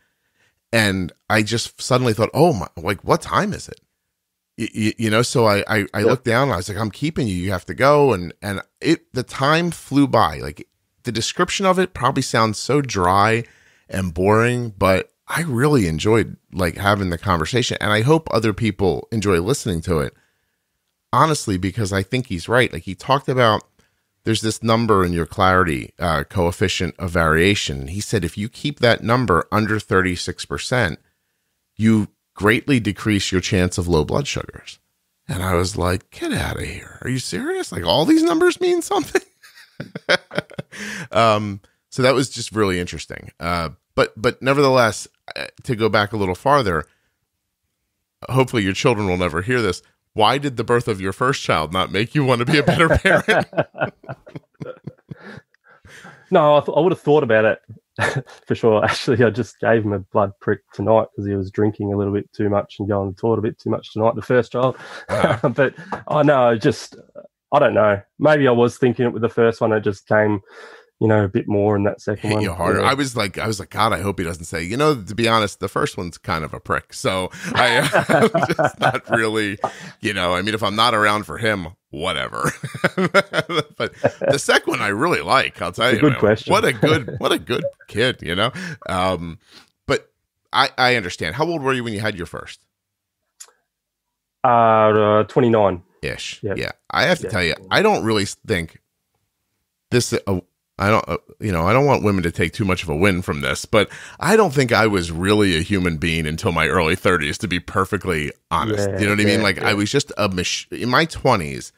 and I just suddenly thought, oh my, like what time is it? Y- y- you know so i i, I Yep. looked down and i was like i'm keeping you you have to go. And and it the time flew by. Like the description of it probably sounds so dry and boring but i really enjoyed like having the conversation. And i hope other people enjoy listening to it honestly because i think he's right. Like he talked about there's this number in your clarity uh, coefficient of variation. He said if you keep that number under 36% you greatly decrease your chance of low blood sugars. And I was like, get out of here. Are you serious? Like all these numbers mean something? um, so that was just really interesting. Uh, but, but nevertheless, uh, to go back a little farther, hopefully your children will never hear this. Why did the birth of your first child not make you want to be a better parent? no, I, I would have thought about it for sure. Actually, I just gave him a blood prick tonight because he was drinking a little bit too much and going to the toilet a bit too much tonight. The first child, but I know, just I don't know. Maybe I was thinking it with the first one. It just came, you know, a bit more in that second hit one. you harder. Yeah. I was like, I was like, God, I hope he doesn't say. You know, to be honest, the first one's kind of a prick. So I, I'm just not really, you know. I mean, if I'm not around for him, whatever. but the second one, I really like. I'll tell It's a you, good question. What a good, what a good kid, you know. Um, but I, I understand. How old were you when you had your first? uh, uh, 29. ish. Yep. Yeah. I have to Yeah. tell you, I don't really think this. Uh, I don't, uh, you know, I don't want women to take too much of a win from this, but I don't think I was really a human being until my early 30s, to be perfectly honest. Yeah, you know what I mean? yeah, Like, I was just a machine in my 20s,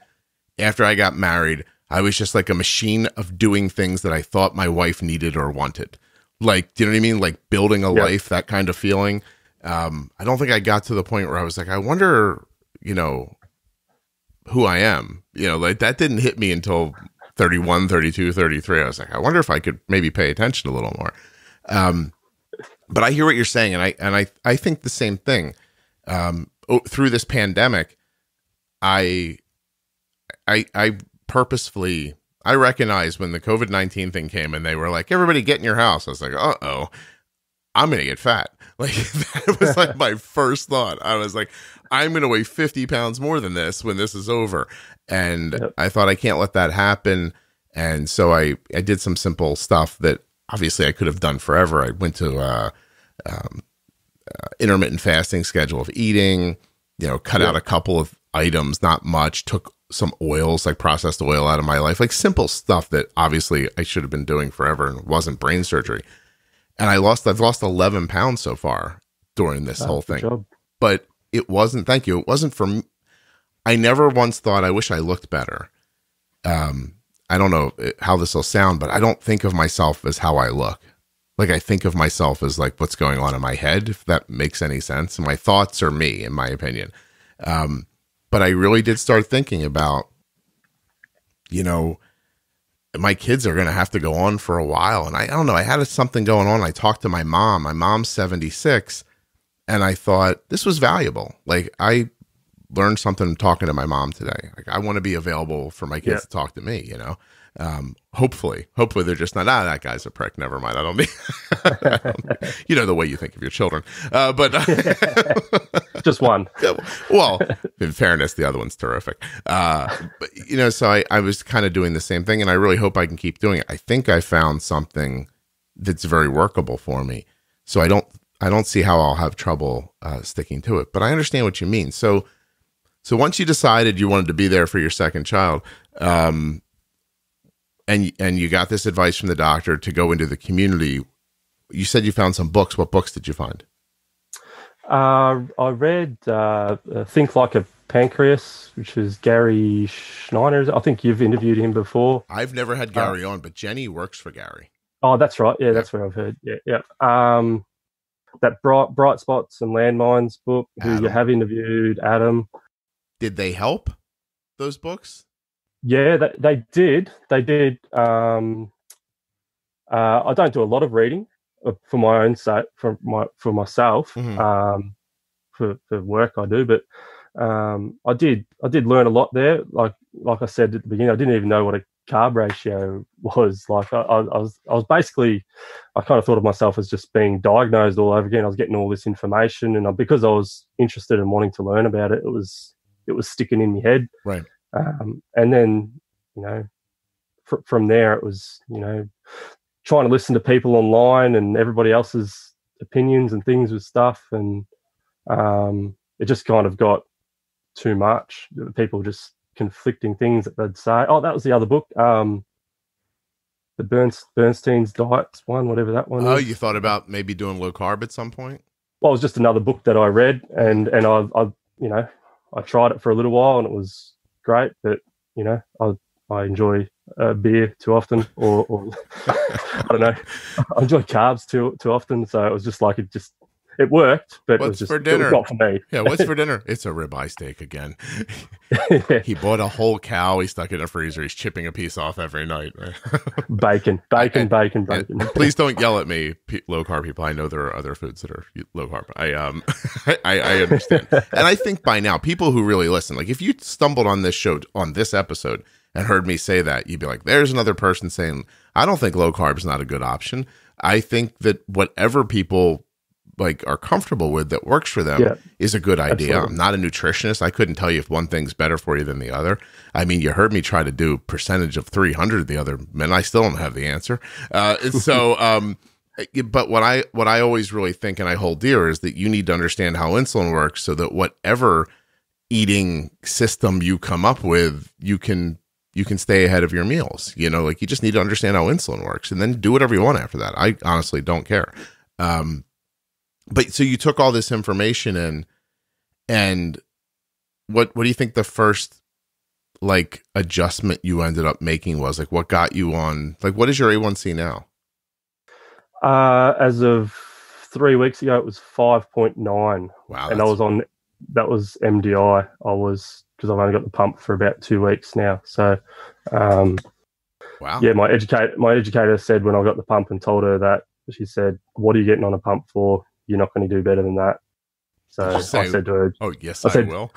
after I got married, I was just like a machine of doing things that I thought my wife needed or wanted. Like, do you know what I mean? Like building a Yeah. life, that kind of feeling. Um, I don't think I got to the point where I was like, I wonder, you know, who I am. You know, like that didn't hit me until 31, 32, 33. I was like, I wonder if I could maybe pay attention a little more. Um, but I hear what you're saying, and I and I I think the same thing. Um, oh, through this pandemic, I I I purposefully I recognized when the COVID nineteen thing came and they were like, everybody get in your house. I was like, uh oh, I'm gonna get fat. Like that was like my first thought. I was like, I'm gonna weigh 50 pounds more than this when this is over. And Yep. I thought I can't let that happen. And so I I did some simple stuff that obviously I could have done forever. I went to uh, um, uh, intermittent fasting schedule of eating. You know, cut Yeah. out a couple of items, not much. Took some oils, like processed oil, out of my life, like simple stuff that obviously I should have been doing forever and wasn't brain surgery. And I lost, I've lost 11 pounds so far during this Oh, whole thing but it wasn't thank you it wasn't for me i never once thought i wish i looked better. Um i don't know uh, how this will sound but i don't think of myself as how i look. Like i think of myself as like what's going on in my head if that makes any sense. My thoughts are me in my opinion. Um but i really did start thinking about you know my kids are going to have to go on for a while and I, I don't know i had something going on. I talked to my mom. My mom's 76 and I thought this was valuable. Like I learned something talking to my mom today. Like I want to be available for my kids Yeah. to talk to me. You know, um, hopefully, hopefully they're just not. Ah, that guy's a prick. Never mind. I don't mean. I don't- you know the way you think of your children, uh, but Just one. well, in fairness, the other one's terrific. Uh, but you know, so I, I was kind of doing the same thing, and I really hope I can keep doing it. I think I found something that's very workable for me. So I don't, I don't see how I'll have trouble uh, sticking to it. But I understand what you mean. So, so once you decided you wanted to be there for your second child, um, and and you got this advice from the doctor to go into the community, you said you found some books. What books did you find? Uh, I read uh, uh, Think Like a Pancreas, which is Gary Scheiner. I think you've interviewed him before. I've never had Gary on, but Jenny works for Gary. Oh, that's right. Yeah, that's where I've heard. Yeah, yeah. Um, that bright bright spots and landmines book. Who you have interviewed, Adam. Did they help those books? Yeah, they, they did. They did. Um, uh, I don't do a lot of reading uh, for my own sake, for my for myself, Mhm. um, for for work I do. But um, I did I did learn a lot there. Like like I said at the beginning, I didn't even know what a carb ratio was. Like I, I, I was I was basically I kind of thought of myself as just being diagnosed all over again. I was getting all this information, and I, because I was interested in wanting to learn about it, it was it was sticking in my head. Right. Um, and then, you know, fr- from there, it was, you know, trying to listen to people online and everybody else's opinions and things with stuff. And um, it just kind of got too much. People just conflicting things that they'd say. Oh, that was the other book. Um, the Bernst- Bernstein's Diets one, whatever that one Oh, is. you thought about maybe doing low carb at some point? well, it was just another book that I read, and and I, I, you know, I tried it for a little while, and it was great, but you know, I I enjoy uh, beer too often, or, or I don't know, I enjoy carbs too too often, so it was just like it just it worked, but it was just for dinner? not for me. Yeah, what's for dinner? It's a ribeye steak again. he bought a whole cow. He stuck it in a freezer. He's chipping a piece off every night. bacon, bacon, And- bacon, bacon. Please don't yell at me, low carb people. I know there are other foods that are low carb. I um, I, I understand, and I think by now people who really listen, like if you stumbled on this show on this episode and heard me say that, you'd be like, "There's another person saying I don't think low carb is not a good option." I think that whatever people like are comfortable with that works for them Yeah. is a good idea. Absolutely. I'm not a nutritionist. I couldn't tell you if one thing's better for you than the other. I mean, you heard me try to do percentage of 300 the other, and I still don't have the answer. Uh, so, um, but what I what I always really think and I hold dear is that you need to understand how insulin works so that whatever eating system you come up with, you can you can stay ahead of your meals. You know, like you just need to understand how insulin works and then do whatever you want after that. I honestly don't care. Um, but so you took all this information in and what what do you think the first like adjustment you ended up making was like what got you on like what is your A1C now? Uh, as of three weeks ago, it was five point nine. Wow. and I was on that was MDI. I was because I've only got the pump for about two weeks now. So, um, wow. yeah, my educator my educator said when I got the pump and told her that she said, "What are you getting on a pump for? You're not going to do better than that." So you I said to her, Oh yes, I I, said- will.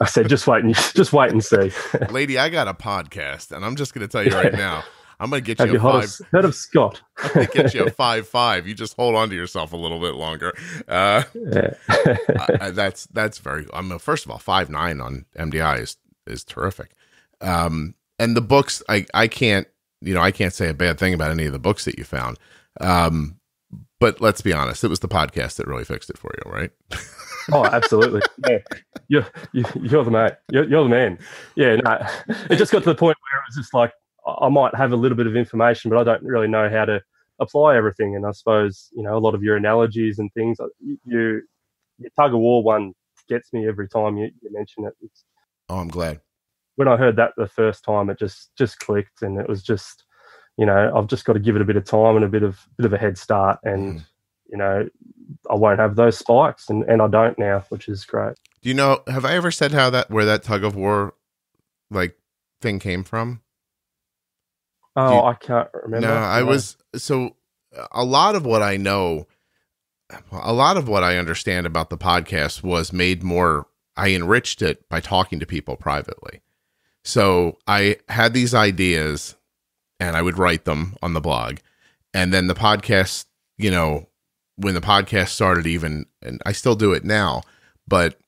I said, just wait and just wait and see. Lady, I got a podcast and I'm just gonna tell you right now. I'm gonna get you a five of, heard of Scott? I'm get you a five five. You just hold on to yourself a little bit longer. Uh yeah. I- I- that's that's very. I'm a, first of all five nine on MDI is is terrific. Um, and the books, I I can't you know I can't say a bad thing about any of the books that you found. Um, but let's be honest, it was the podcast that really fixed it for you, right? oh, absolutely. Yeah, you're you, you're the man. You're, you're the man. Yeah. No, it just got to the point where it was just like I might have a little bit of information, but I don't really know how to apply everything. And I suppose you know a lot of your analogies and things. uh, You, you your tug of war one gets me every time you, you mention it. It's, Oh, I'm glad. when I heard that the first time, it just just clicked, and it was just, you know, I've just got to give it a bit of time and a bit of bit of a head start, and Mm. you know, I won't have those spikes, and and I don't now, which is great. Do you know? Have I ever said how that where that tug of war like thing came from? Oh, you- I can't remember. No, I was so a lot of what I know, a lot of what I understand about the podcast was made more. I enriched it by talking to people privately. So I had these ideas, and I would write them on the blog, and then the podcast. You know, when the podcast started, even and I still do it now, but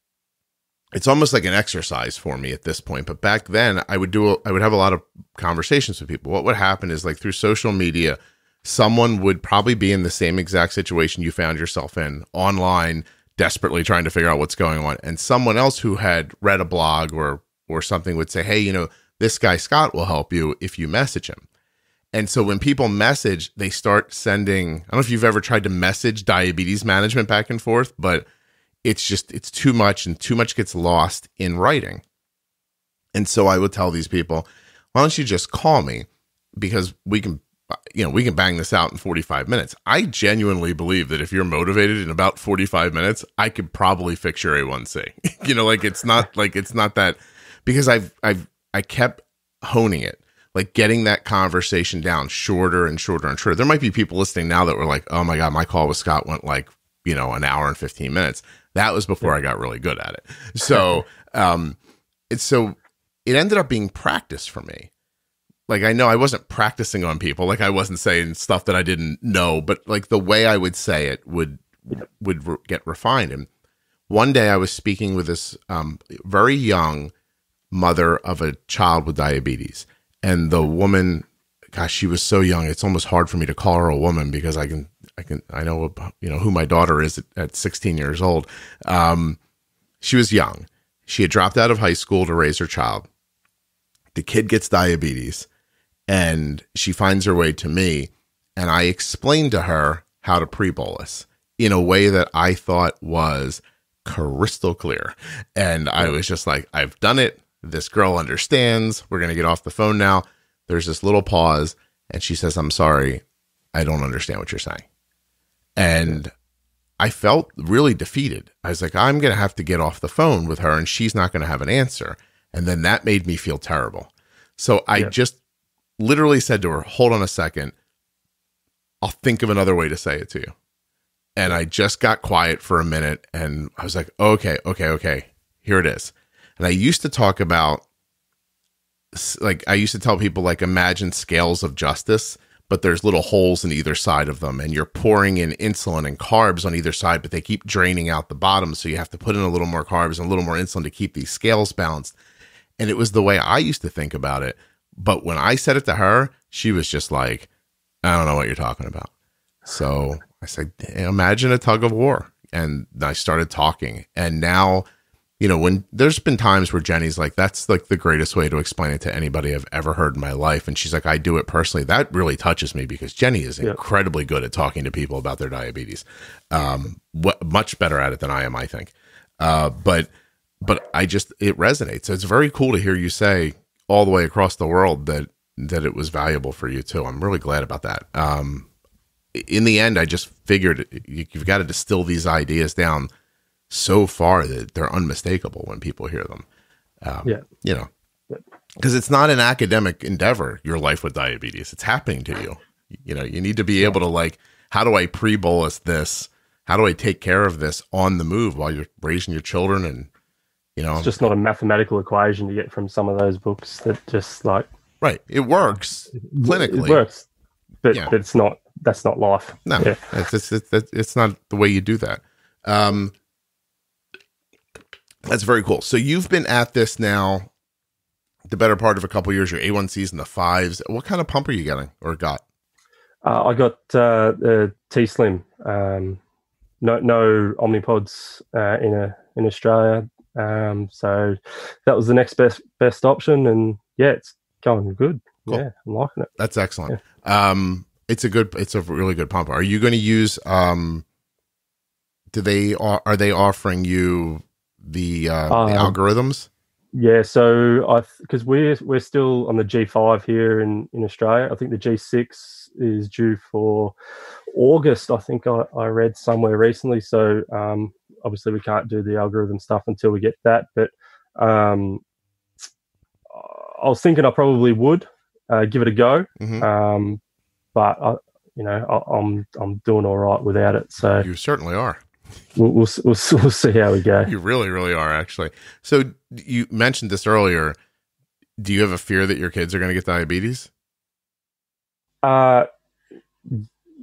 it's almost like an exercise for me at this point. But back then, I would do I would have a lot of conversations with people. What would happen is like through social media, someone would probably be in the same exact situation you found yourself in online, desperately trying to figure out what's going on, and someone else who had read a blog or or something would say, "Hey, you know, this guy Scott will help you if you message him." And so when people message, they start sending. I don't know if you've ever tried to message diabetes management back and forth, but it's just it's too much and too much gets lost in writing. And so I would tell these people, why don't you just call me because we can you know, we can bang this out in 45 minutes. I genuinely believe that if you're motivated in about 45 minutes, I could probably fix your A1C. you know, like it's not like it's not that because I've I've I kept honing it, like getting that conversation down shorter and shorter and shorter. There might be people listening now that were like, "Oh my god, my call with Scott went like, you know, an hour and 15 minutes." That was before I got really good at it. So, um it's so it ended up being practice for me like I know I wasn't practicing on people, like I wasn't saying stuff that I didn't know, but like the way I would say it would would re- get refined. And one day I was speaking with this um, very young mother of a child with diabetes, and the woman, gosh, she was so young. It's almost hard for me to call her a woman because I can I can I know you know who my daughter is at, at 16 years old. Um, she was young. She had dropped out of high school to raise her child. The kid gets diabetes and she finds her way to me and I explained to her how to pre-bolus in a way that I thought was crystal clear. And I was just like, I've done it. This girl understands. We're going to get off the phone now. There's this little pause and she says, "I'm sorry. I don't understand what you're saying." And I felt really defeated. I was like, I'm going to have to get off the phone with her and she's not going to have an answer. And then that made me feel terrible. So I Yeah. just literally said to her, Hold on a second. I'll think of another way to say it to you. And I just got quiet for a minute and I was like, Okay, okay, okay. Here it is. And I used to talk about, like, I used to tell people, like, imagine scales of justice, but there's little holes in either side of them. And you're pouring in insulin and carbs on either side, but they keep draining out the bottom. So you have to put in a little more carbs and a little more insulin to keep these scales balanced. And it was the way I used to think about it. But when I said it to her, she was just like, I don't know what you're talking about. So I said, imagine a tug of war. And I started talking. And now, you know, when there's been times where Jenny's like, that's like the greatest way to explain it to anybody I've ever heard in my life. And she's like, I do it personally. That really touches me because Jenny is Yeah. incredibly good at talking to people about their diabetes. Um, what, much better at it than I am, I think. Uh, but, but I just, it resonates. It's very cool to hear you say all the way across the world that, that it was valuable for you too. I'm really glad about that. Um, in the end, I just figured you've got to distill these ideas down so far that they're unmistakable when people hear them. Um, Yeah. You know, because it's not an academic endeavor, your life with diabetes. It's happening to you. You know, you need to be able to, like, how do I pre bolus this? How do I take care of this on the move while you're raising your children? And, you know, It's just not a mathematical equation to get from some of those books that just like right. It works clinically. It works, but, Yeah. but it's not. That's not life. No, Yeah. it's, it's, it's, it's not the way you do that. Um, that's very cool. So you've been at this now the better part of a couple years. Your A1Cs in the fives. What kind of pump are you getting or got? Uh, I got uh, the T Slim. Um, no, no Omnipods uh, in a in Australia. Um, so that was the next best best option, and yeah, it's going good. Cool. Yeah, I'm liking it. That's excellent. Um, it's a good, it's a really good pump. Are you going to use, um, do they, are, are they offering you the, uh, the Um, algorithms? Yeah, so I because we're we're still on the G5 here in in Australia. I think the G6 is due for August. I think I, I read somewhere recently. So um, obviously we can't do the algorithm stuff until we get that. But um, I was thinking I probably would uh, give it a go. Mhm. Um, but I, you know I, I'm I'm doing all right without it. So You certainly are. We'll we'll, we'll, we'll see how we go. You really, really are actually. So you mentioned this earlier. Do you have a fear that your kids are going to get diabetes? Uh,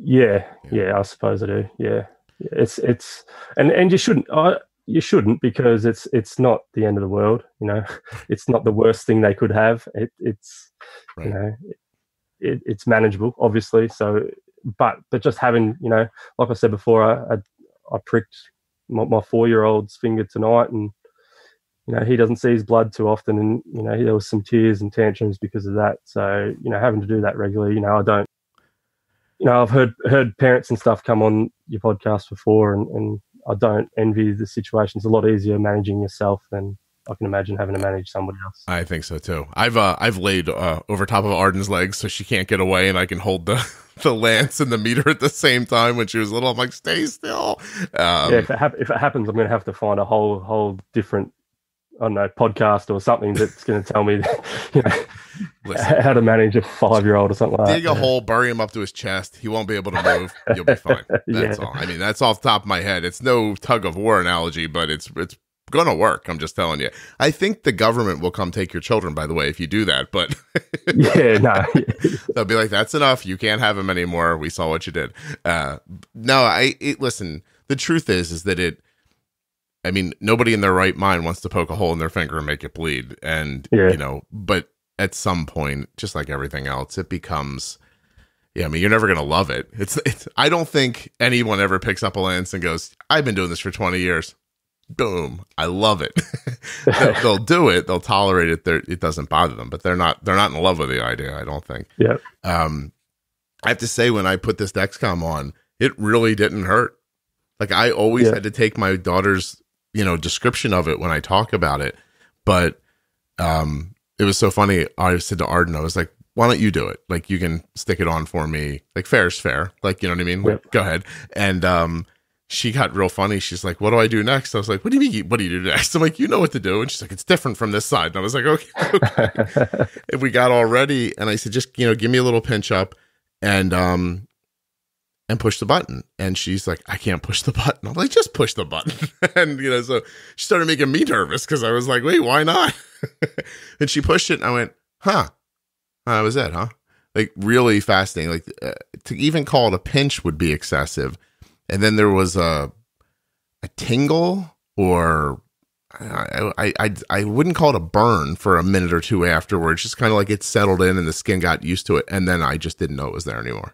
yeah, yeah, I suppose I do. Yeah, Yeah, it's it's and and you shouldn't. I you shouldn't because it's it's not the end of the world. You know, it's not the worst thing they could have. It, it's Right. you know, it, it's manageable, obviously. So, but but just having you know, like I said before, I I, I pricked my, my four year old's finger tonight, and you know he doesn't see his blood too often, and you know there was some tears and tantrums because of that. So you know having to do that regularly, you know I don't. You know, I've heard heard parents and stuff come on your podcast before, and, and I don't envy the situation. It's a lot easier managing yourself than I can imagine having to manage somebody else. I think so too. I've uh, I've laid uh, over top of Arden's legs so she can't get away, and I can hold the the lance and the meter at the same time. When she was little, I'm like, stay still. Um, yeah, if it, hap- if it happens, I'm going to have to find a whole whole different, I don't know, podcast or something that's going to tell me, you know, listen, how to manage a five year old or something like dig that. a hole, bury him up to his chest. He won't be able to move. You'll be fine. That's Yeah. all. I mean, that's off the top of my head. It's no tug of war analogy, but it's it's gonna work. I'm just telling you. I think the government will come take your children. By the way, if you do that, but yeah, no, they'll be like, "That's enough. You can't have them anymore. We saw what you did." Uh, no, I it, listen. The truth is, is that it. I mean, nobody in their right mind wants to poke a hole in their finger and make it bleed, and Yeah. you know. But at some point, just like everything else, it becomes. Yeah, I mean, you're never gonna love it. It's, it's. I don't think anyone ever picks up a lance and goes, "I've been doing this for 20 years." Boom! I love it. they'll, do it. They'll tolerate it. They're, it doesn't bother them, but they're not. They're not in love with the idea. I don't think. yeah, Um, I have to say, when I put this Dexcom on, it really didn't hurt. Like I always Yeah. had to take my daughter's, you know, description of it when I talk about it. But um, it was so funny. I said to Arden, I was like, "Why don't you do it? Like you can stick it on for me. Like fair's fair. Like you know what I mean? Like. Go ahead." And um, she got real funny. She's like, "What do I do next?" I was like, "What do you mean? What do you do next?" I'm like, "You know what to do." And she's like, "It's different from this side." And I was like, "Okay." okay if we got all ready and I said, just, you know, give me a little pinch up and, um, and push the button. And she's like, I can't push the button. I'm like, just push the button. and, you know, so she started making me nervous because I was like, wait, why not? and she pushed it and I went, huh, that was it, huh? Like really fascinating. Like uh, to even call it a pinch would be excessive. And then there was a, a tingle or I, I I I wouldn't call it a burn for a minute or two afterwards. Just kind of like it settled in and the skin got used to it, and then I just didn't know it was there anymore.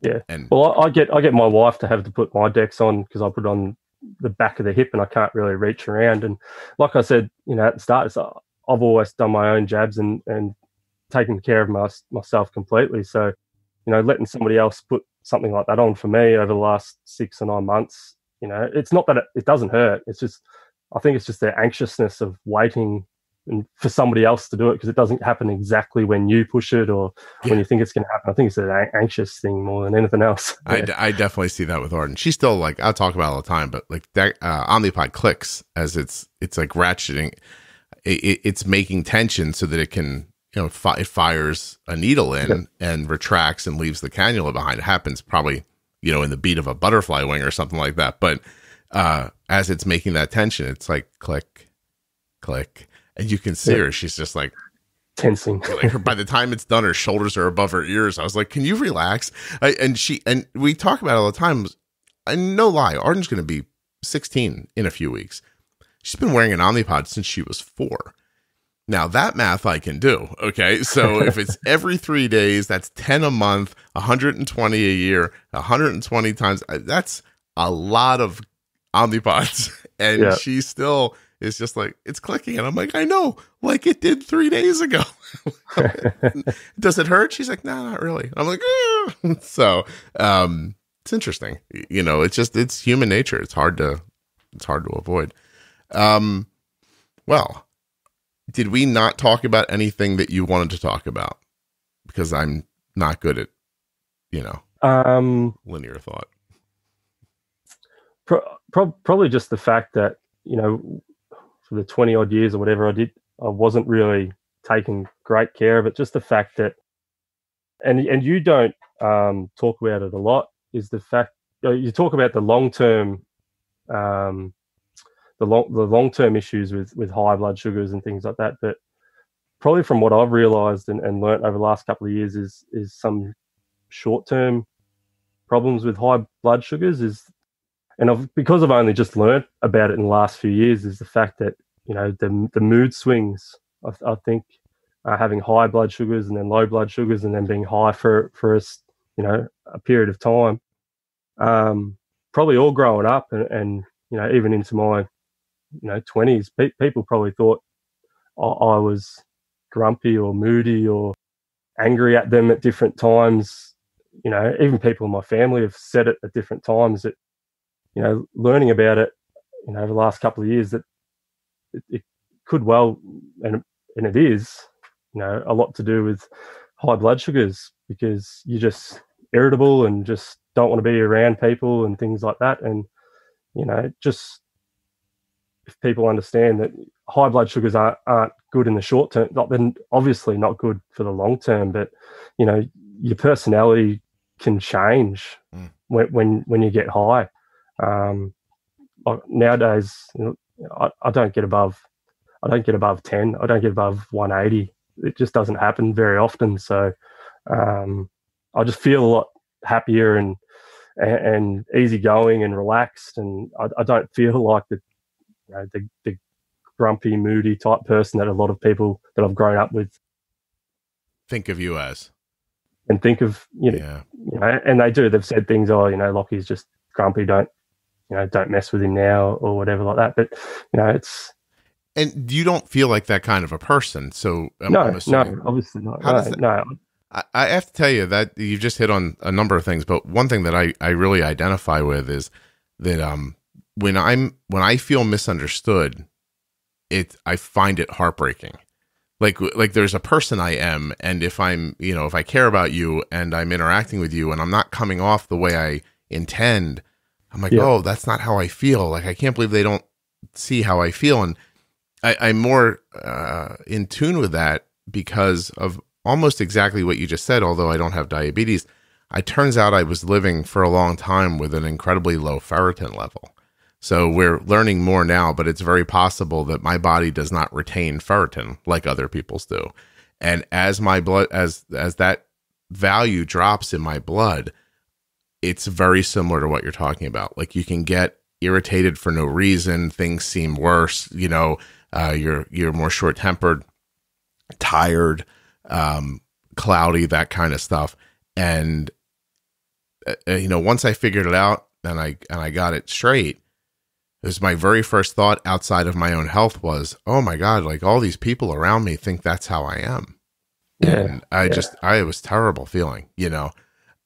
Yeah. and Well, I, I get I get my wife to have to put my Dex on because I put on the back of the hip and I can't really reach around. And like I said, you know, at the start, it's, uh, I've always done my own jabs and, and taken care of my, myself completely. So, you know, letting somebody else put something like that on for me over the last six or nine months, you know, it's not that it, it doesn't hurt. It's just, I think it's just their anxiousness of waiting and for somebody else to do it because it doesn't happen exactly when you push it or yeah. when you think it's going to happen. I think it's an anxious thing more than anything else. Yeah. I, d- I definitely see that with Arden. She's still like I'll talk about all the time, but like that uh, Omnipod clicks as it's it's like ratcheting. It, it's making tension so that it can you know fi- it fires a needle in and retracts and leaves the cannula behind. It happens probably you know in the beat of a butterfly wing or something like that, but uh, as it's making that tension, it's like click, click and you can see her. She's just like tensing. like her, by the time it's done, her shoulders are above her ears. I was like, "Can you relax?" I, and she and we talk about it all the time. And no lie, Arden's going to be 16 in a few weeks. She's been wearing an Omnipod since she was four. Now that math I can do. Okay, so if it's every three days, that's 10 a month, 120 a year, 120 times. Uh, that's a lot of Omnipods, and yeah. she still is just like it's clicking and i'm like i know like it did three days ago does it hurt she's like no nah, not really i'm like ah. so um it's interesting you know it's just it's human nature it's hard to it's hard to avoid um well did we not talk about anything that you wanted to talk about because i'm not good at you know um linear thought pro- pro- probably just the fact that you know for the 20 odd years or whatever I did, I wasn't really taking great care of it. Just the fact that, and and you don't um, talk about it a lot, is the fact you, know, you talk about the long term, um, the long the long term issues with with high blood sugars and things like that. But probably from what I've realised and, and learnt over the last couple of years is is some short term problems with high blood sugars is and I've, because I've only just learnt about it in the last few years, is the fact that you know the the mood swings. I, I think uh, having high blood sugars and then low blood sugars and then being high for for a you know a period of time, um, probably all growing up and, and you know even into my you know twenties, pe- people probably thought I, I was grumpy or moody or angry at them at different times. You know, even people in my family have said it at different times that you know, learning about it, you know, over the last couple of years that it, it could well, and and it is, you know, a lot to do with high blood sugars because you're just irritable and just don't want to be around people and things like that. And you know, just if people understand that high blood sugars aren't, aren't good in the short term, not then obviously not good for the long term, but you know, your personality can change mm. when, when when you get high. Um, nowadays, you know, I, I don't get above, I don't get above ten. I don't get above one eighty. It just doesn't happen very often. So um, I just feel a lot happier and and, and easygoing and relaxed, and I, I don't feel like the, you know, the the grumpy, moody type person that a lot of people that I've grown up with think of you as and think of you know, yeah. you know and they do they've said things oh you know Lockie's just grumpy don't you know, don't mess with him now or whatever like that. But you know, it's and you don't feel like that kind of a person. So I'm, no, I'm no, obviously not. How no, that, no. I, have to tell you that you've just hit on a number of things, but one thing that I, I really identify with is that um when I'm when I feel misunderstood, it I find it heartbreaking. Like like there's a person I am, and if I'm you know if I care about you and I'm interacting with you and I'm not coming off the way I intend, I'm like, yeah. oh, that's not how I feel. Like, I can't believe they don't see how I feel. And I, am more uh, in tune with that because of almost exactly what you just said. Although I don't have diabetes, it turns out I was living for a long time with an incredibly low ferritin level. So we're learning more now, but it's very possible that my body does not retain ferritin like other people's do. And as my blood, as as that value drops in my blood, it's very similar to what you're talking about. Like you can get irritated for no reason, things seem worse, you know, uh, you're you're more short tempered, tired, um, cloudy, that kind of stuff. And uh, uh, you know, once I figured it out and I and I got it straight, it was my very first thought outside of my own health was, oh my God, like all these people around me think that's how I am. Yeah, And I yeah. just, I it was terrible feeling, you know.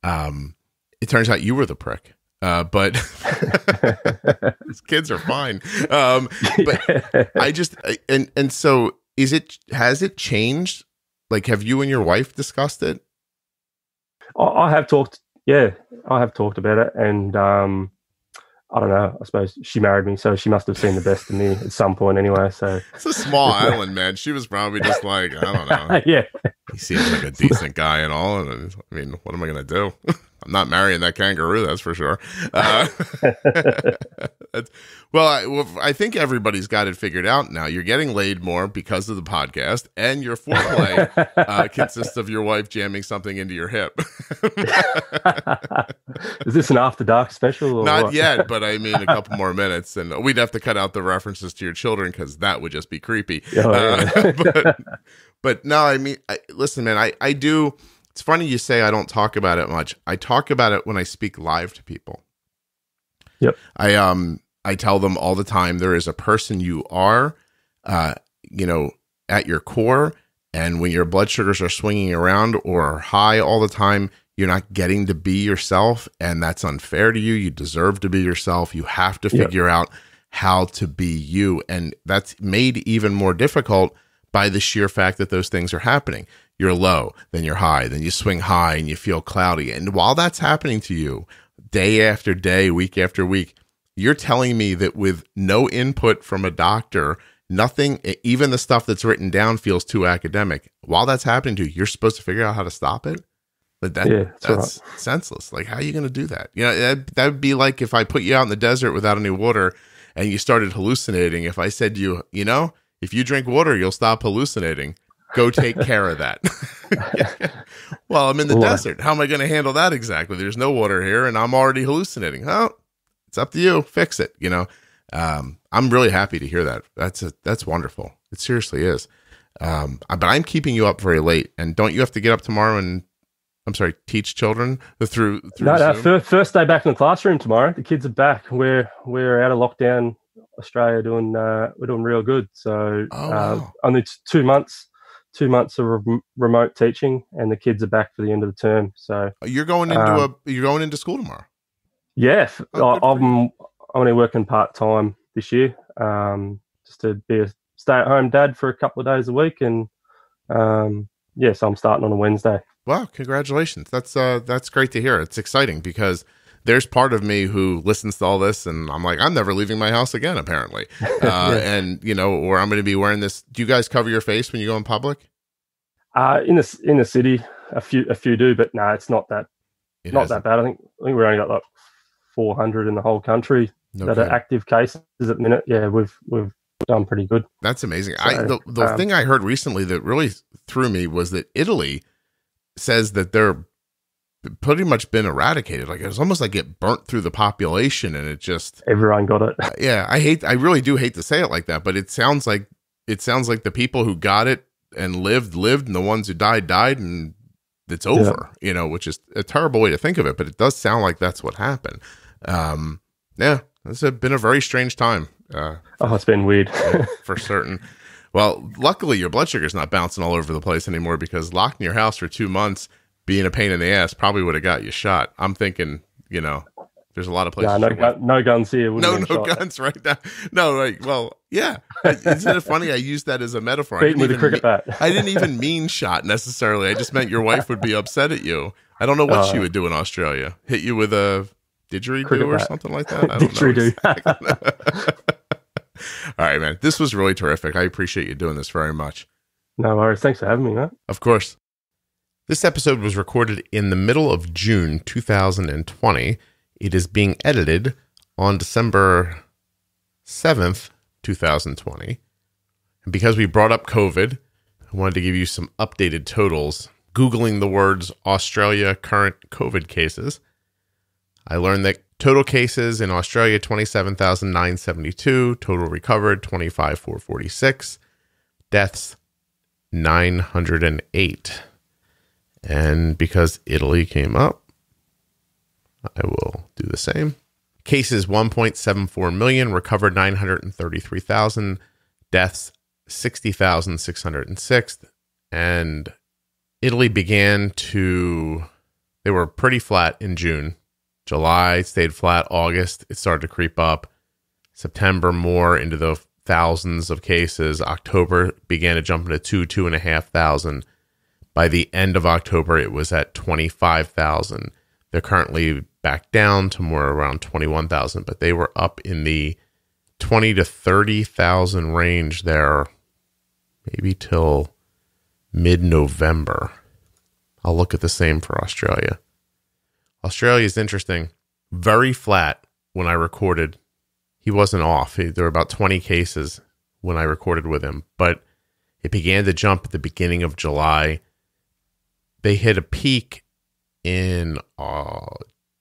Um, it turns out you were the prick. Uh, but these kids are fine. Um, but I just and and so is it has it changed? Like, have you and your wife discussed it? I, I have talked. Yeah, I have talked about it, and um, I don't know. I suppose she married me, so she must have seen the best in me at some point, anyway. So It's a small island, man. She was probably just like, I don't know. yeah, He seems like a decent guy and all. And I mean, what am I gonna do? I'm not marrying that kangaroo, that's for sure. Uh, that's- well, I, well, I think everybody's got it figured out now. You're getting laid more because of the podcast, and your foreplay uh, consists of your wife jamming something into your hip. Is this an after dark special? Or Not what? yet, but I mean a couple more minutes, and we'd have to cut out the references to your children because that would just be creepy. Oh, Uh, but, but no, I mean, I, listen, man, I I do. It's funny you say I don't talk about it much. I talk about it when I speak live to people. Yep. I um I tell them all the time there is a person you are, uh, you know, at your core, and when your blood sugars are swinging around or are high all the time, you're not getting to be yourself, and that's unfair to you. You deserve to be yourself. You have to Yep. figure out how to be you, and that's made even more difficult by the sheer fact that those things are happening. You're low, then you're high, then you swing high and you feel cloudy. And while that's happening to you, day after day, week after week, you're telling me that with no input from a doctor, nothing, even the stuff that's written down feels too academic. While that's happening to you, you're supposed to figure out how to stop it. Like that, Yeah, that's that's senseless. Like, how are you going to do that? You know, that, that would be like if I put you out in the desert without any water and you started hallucinating. If I said to you, you know, if you drink water, you'll stop hallucinating. Go take care of that. well, I'm in the desert. How am I going to handle that exactly? There's no water here and I'm already hallucinating. Oh, it's up to you. Fix it. You know, um, I'm really happy to hear that. That's a, that's wonderful. It seriously is. Um, but I'm keeping you up very late. And don't you have to get up tomorrow and I'm sorry, teach children through through No, no. First, first day back in the classroom tomorrow. The kids are back. We're we're out of lockdown. Australia doing uh, we're doing real good. So Oh, uh, wow. only t- two months, two months of rem- remote teaching, and the kids are back for the end of the term. So You're going into Um, a you're going into school tomorrow. yeah, Oh, I, I'm only working part time this year, um, just to be a stay at home dad for a couple of days a week, and um, yeah, so I'm starting on a Wednesday. Wow, congratulations. That's uh that's great to hear. It's exciting because there's part of me who listens to all this and I'm like, I'm never leaving my house again, apparently. Uh Yeah. and you know, or I'm gonna be wearing this. Do you guys cover your face when you go in public? Uh, in the in the city, a few a few do, but no, it's not that It not hasn't. that bad. I think I think we've only got like 400 in the whole country No that kidding. are active cases at the minute. Yeah, we've we've done pretty good. That's amazing. I the, the um, thing I heard recently that really threw me was that Italy says that they're pretty much been eradicated. Like it's almost like it burnt through the population and it just Everyone got it. yeah, I hate I really do hate to say it like that, but it sounds like it sounds like the people who got it and lived lived and the ones who died died and it's over, you know, which is a terrible way to think of it, but it does sound like that's what happened. Um yeah, it's a, been a very strange time. Uh Oh, it's been weird. for certain. Well, luckily your blood sugar's not bouncing all over the place anymore because locked in your house for two months, being a pain in the ass, probably would have got you shot. I'm thinking, you know, there's a lot of places. no, gun, no guns here. no, no shot. guns right now. No, right. Well, yeah. Isn't it funny? I used that as a metaphor. I Beaten didn't, with a even cricket mean, bat. I didn't even mean shot necessarily. I just meant your wife would be upset at you. I don't know what she Uh, would do in Australia. Hit you with a didgeridoo or bat. something like that. I don't know. Didgeridoo. All right, man. This was really terrific. I appreciate you doing this very much. no worries. Thanks for having me, man. Of course. This episode was recorded in the middle of June 2020. It is being edited on December 7th, 2020. And because we brought up COVID, I wanted to give you some updated totals. Googling the words Australia current COVID cases, I learned that total cases in Australia 27,972, total recovered 25,446, deaths 908. And because Italy came up, I will do the same. Cases 1.74 million, recovered 933,000, deaths 60,606. And Italy began to, they were pretty flat in June. July stayed flat. August, it started to creep up. September, more into the thousands of cases. October began to jump into two, two and a half thousand. By the end of October, it was at 25,000. They're currently back down to more around 21,000, but they were up in the 20 to 30,000 range there, maybe till mid November. I'll look at the same for Australia. Australia is interesting. Very flat when I recorded. He wasn't off. There were about 20 cases when I recorded with him, but it began to jump at the beginning of July. They hit a peak in uh,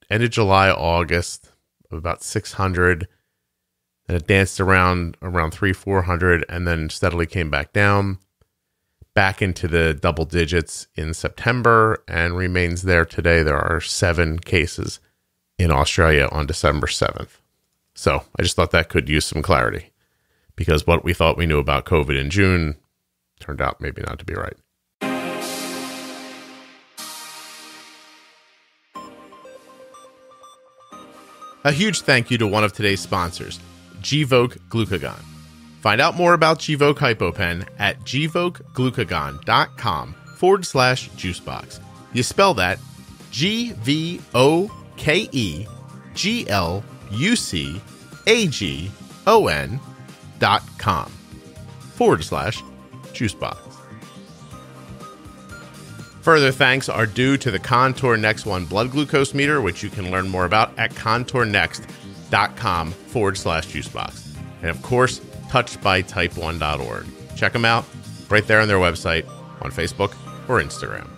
end of July, August of about 600. And it danced around around three, 400, and then steadily came back down, back into the double digits in September, and remains there today. There are seven cases in Australia on December 7th. So I just thought that could use some clarity because what we thought we knew about COVID in June turned out maybe not to be right. A huge thank you to one of today's sponsors, Gvoke Glucagon. Find out more about Gvoke HypoPen at gvokeglucagon.com forward slash juicebox. You spell that G V O K E G L U C A G O N dot com forward slash juicebox. Further thanks are due to the Contour Next One blood glucose meter, which you can learn more about at contournext.com forward slash juicebox. And of course, touchedbytype1.org. Check them out right there on their website, on Facebook or Instagram.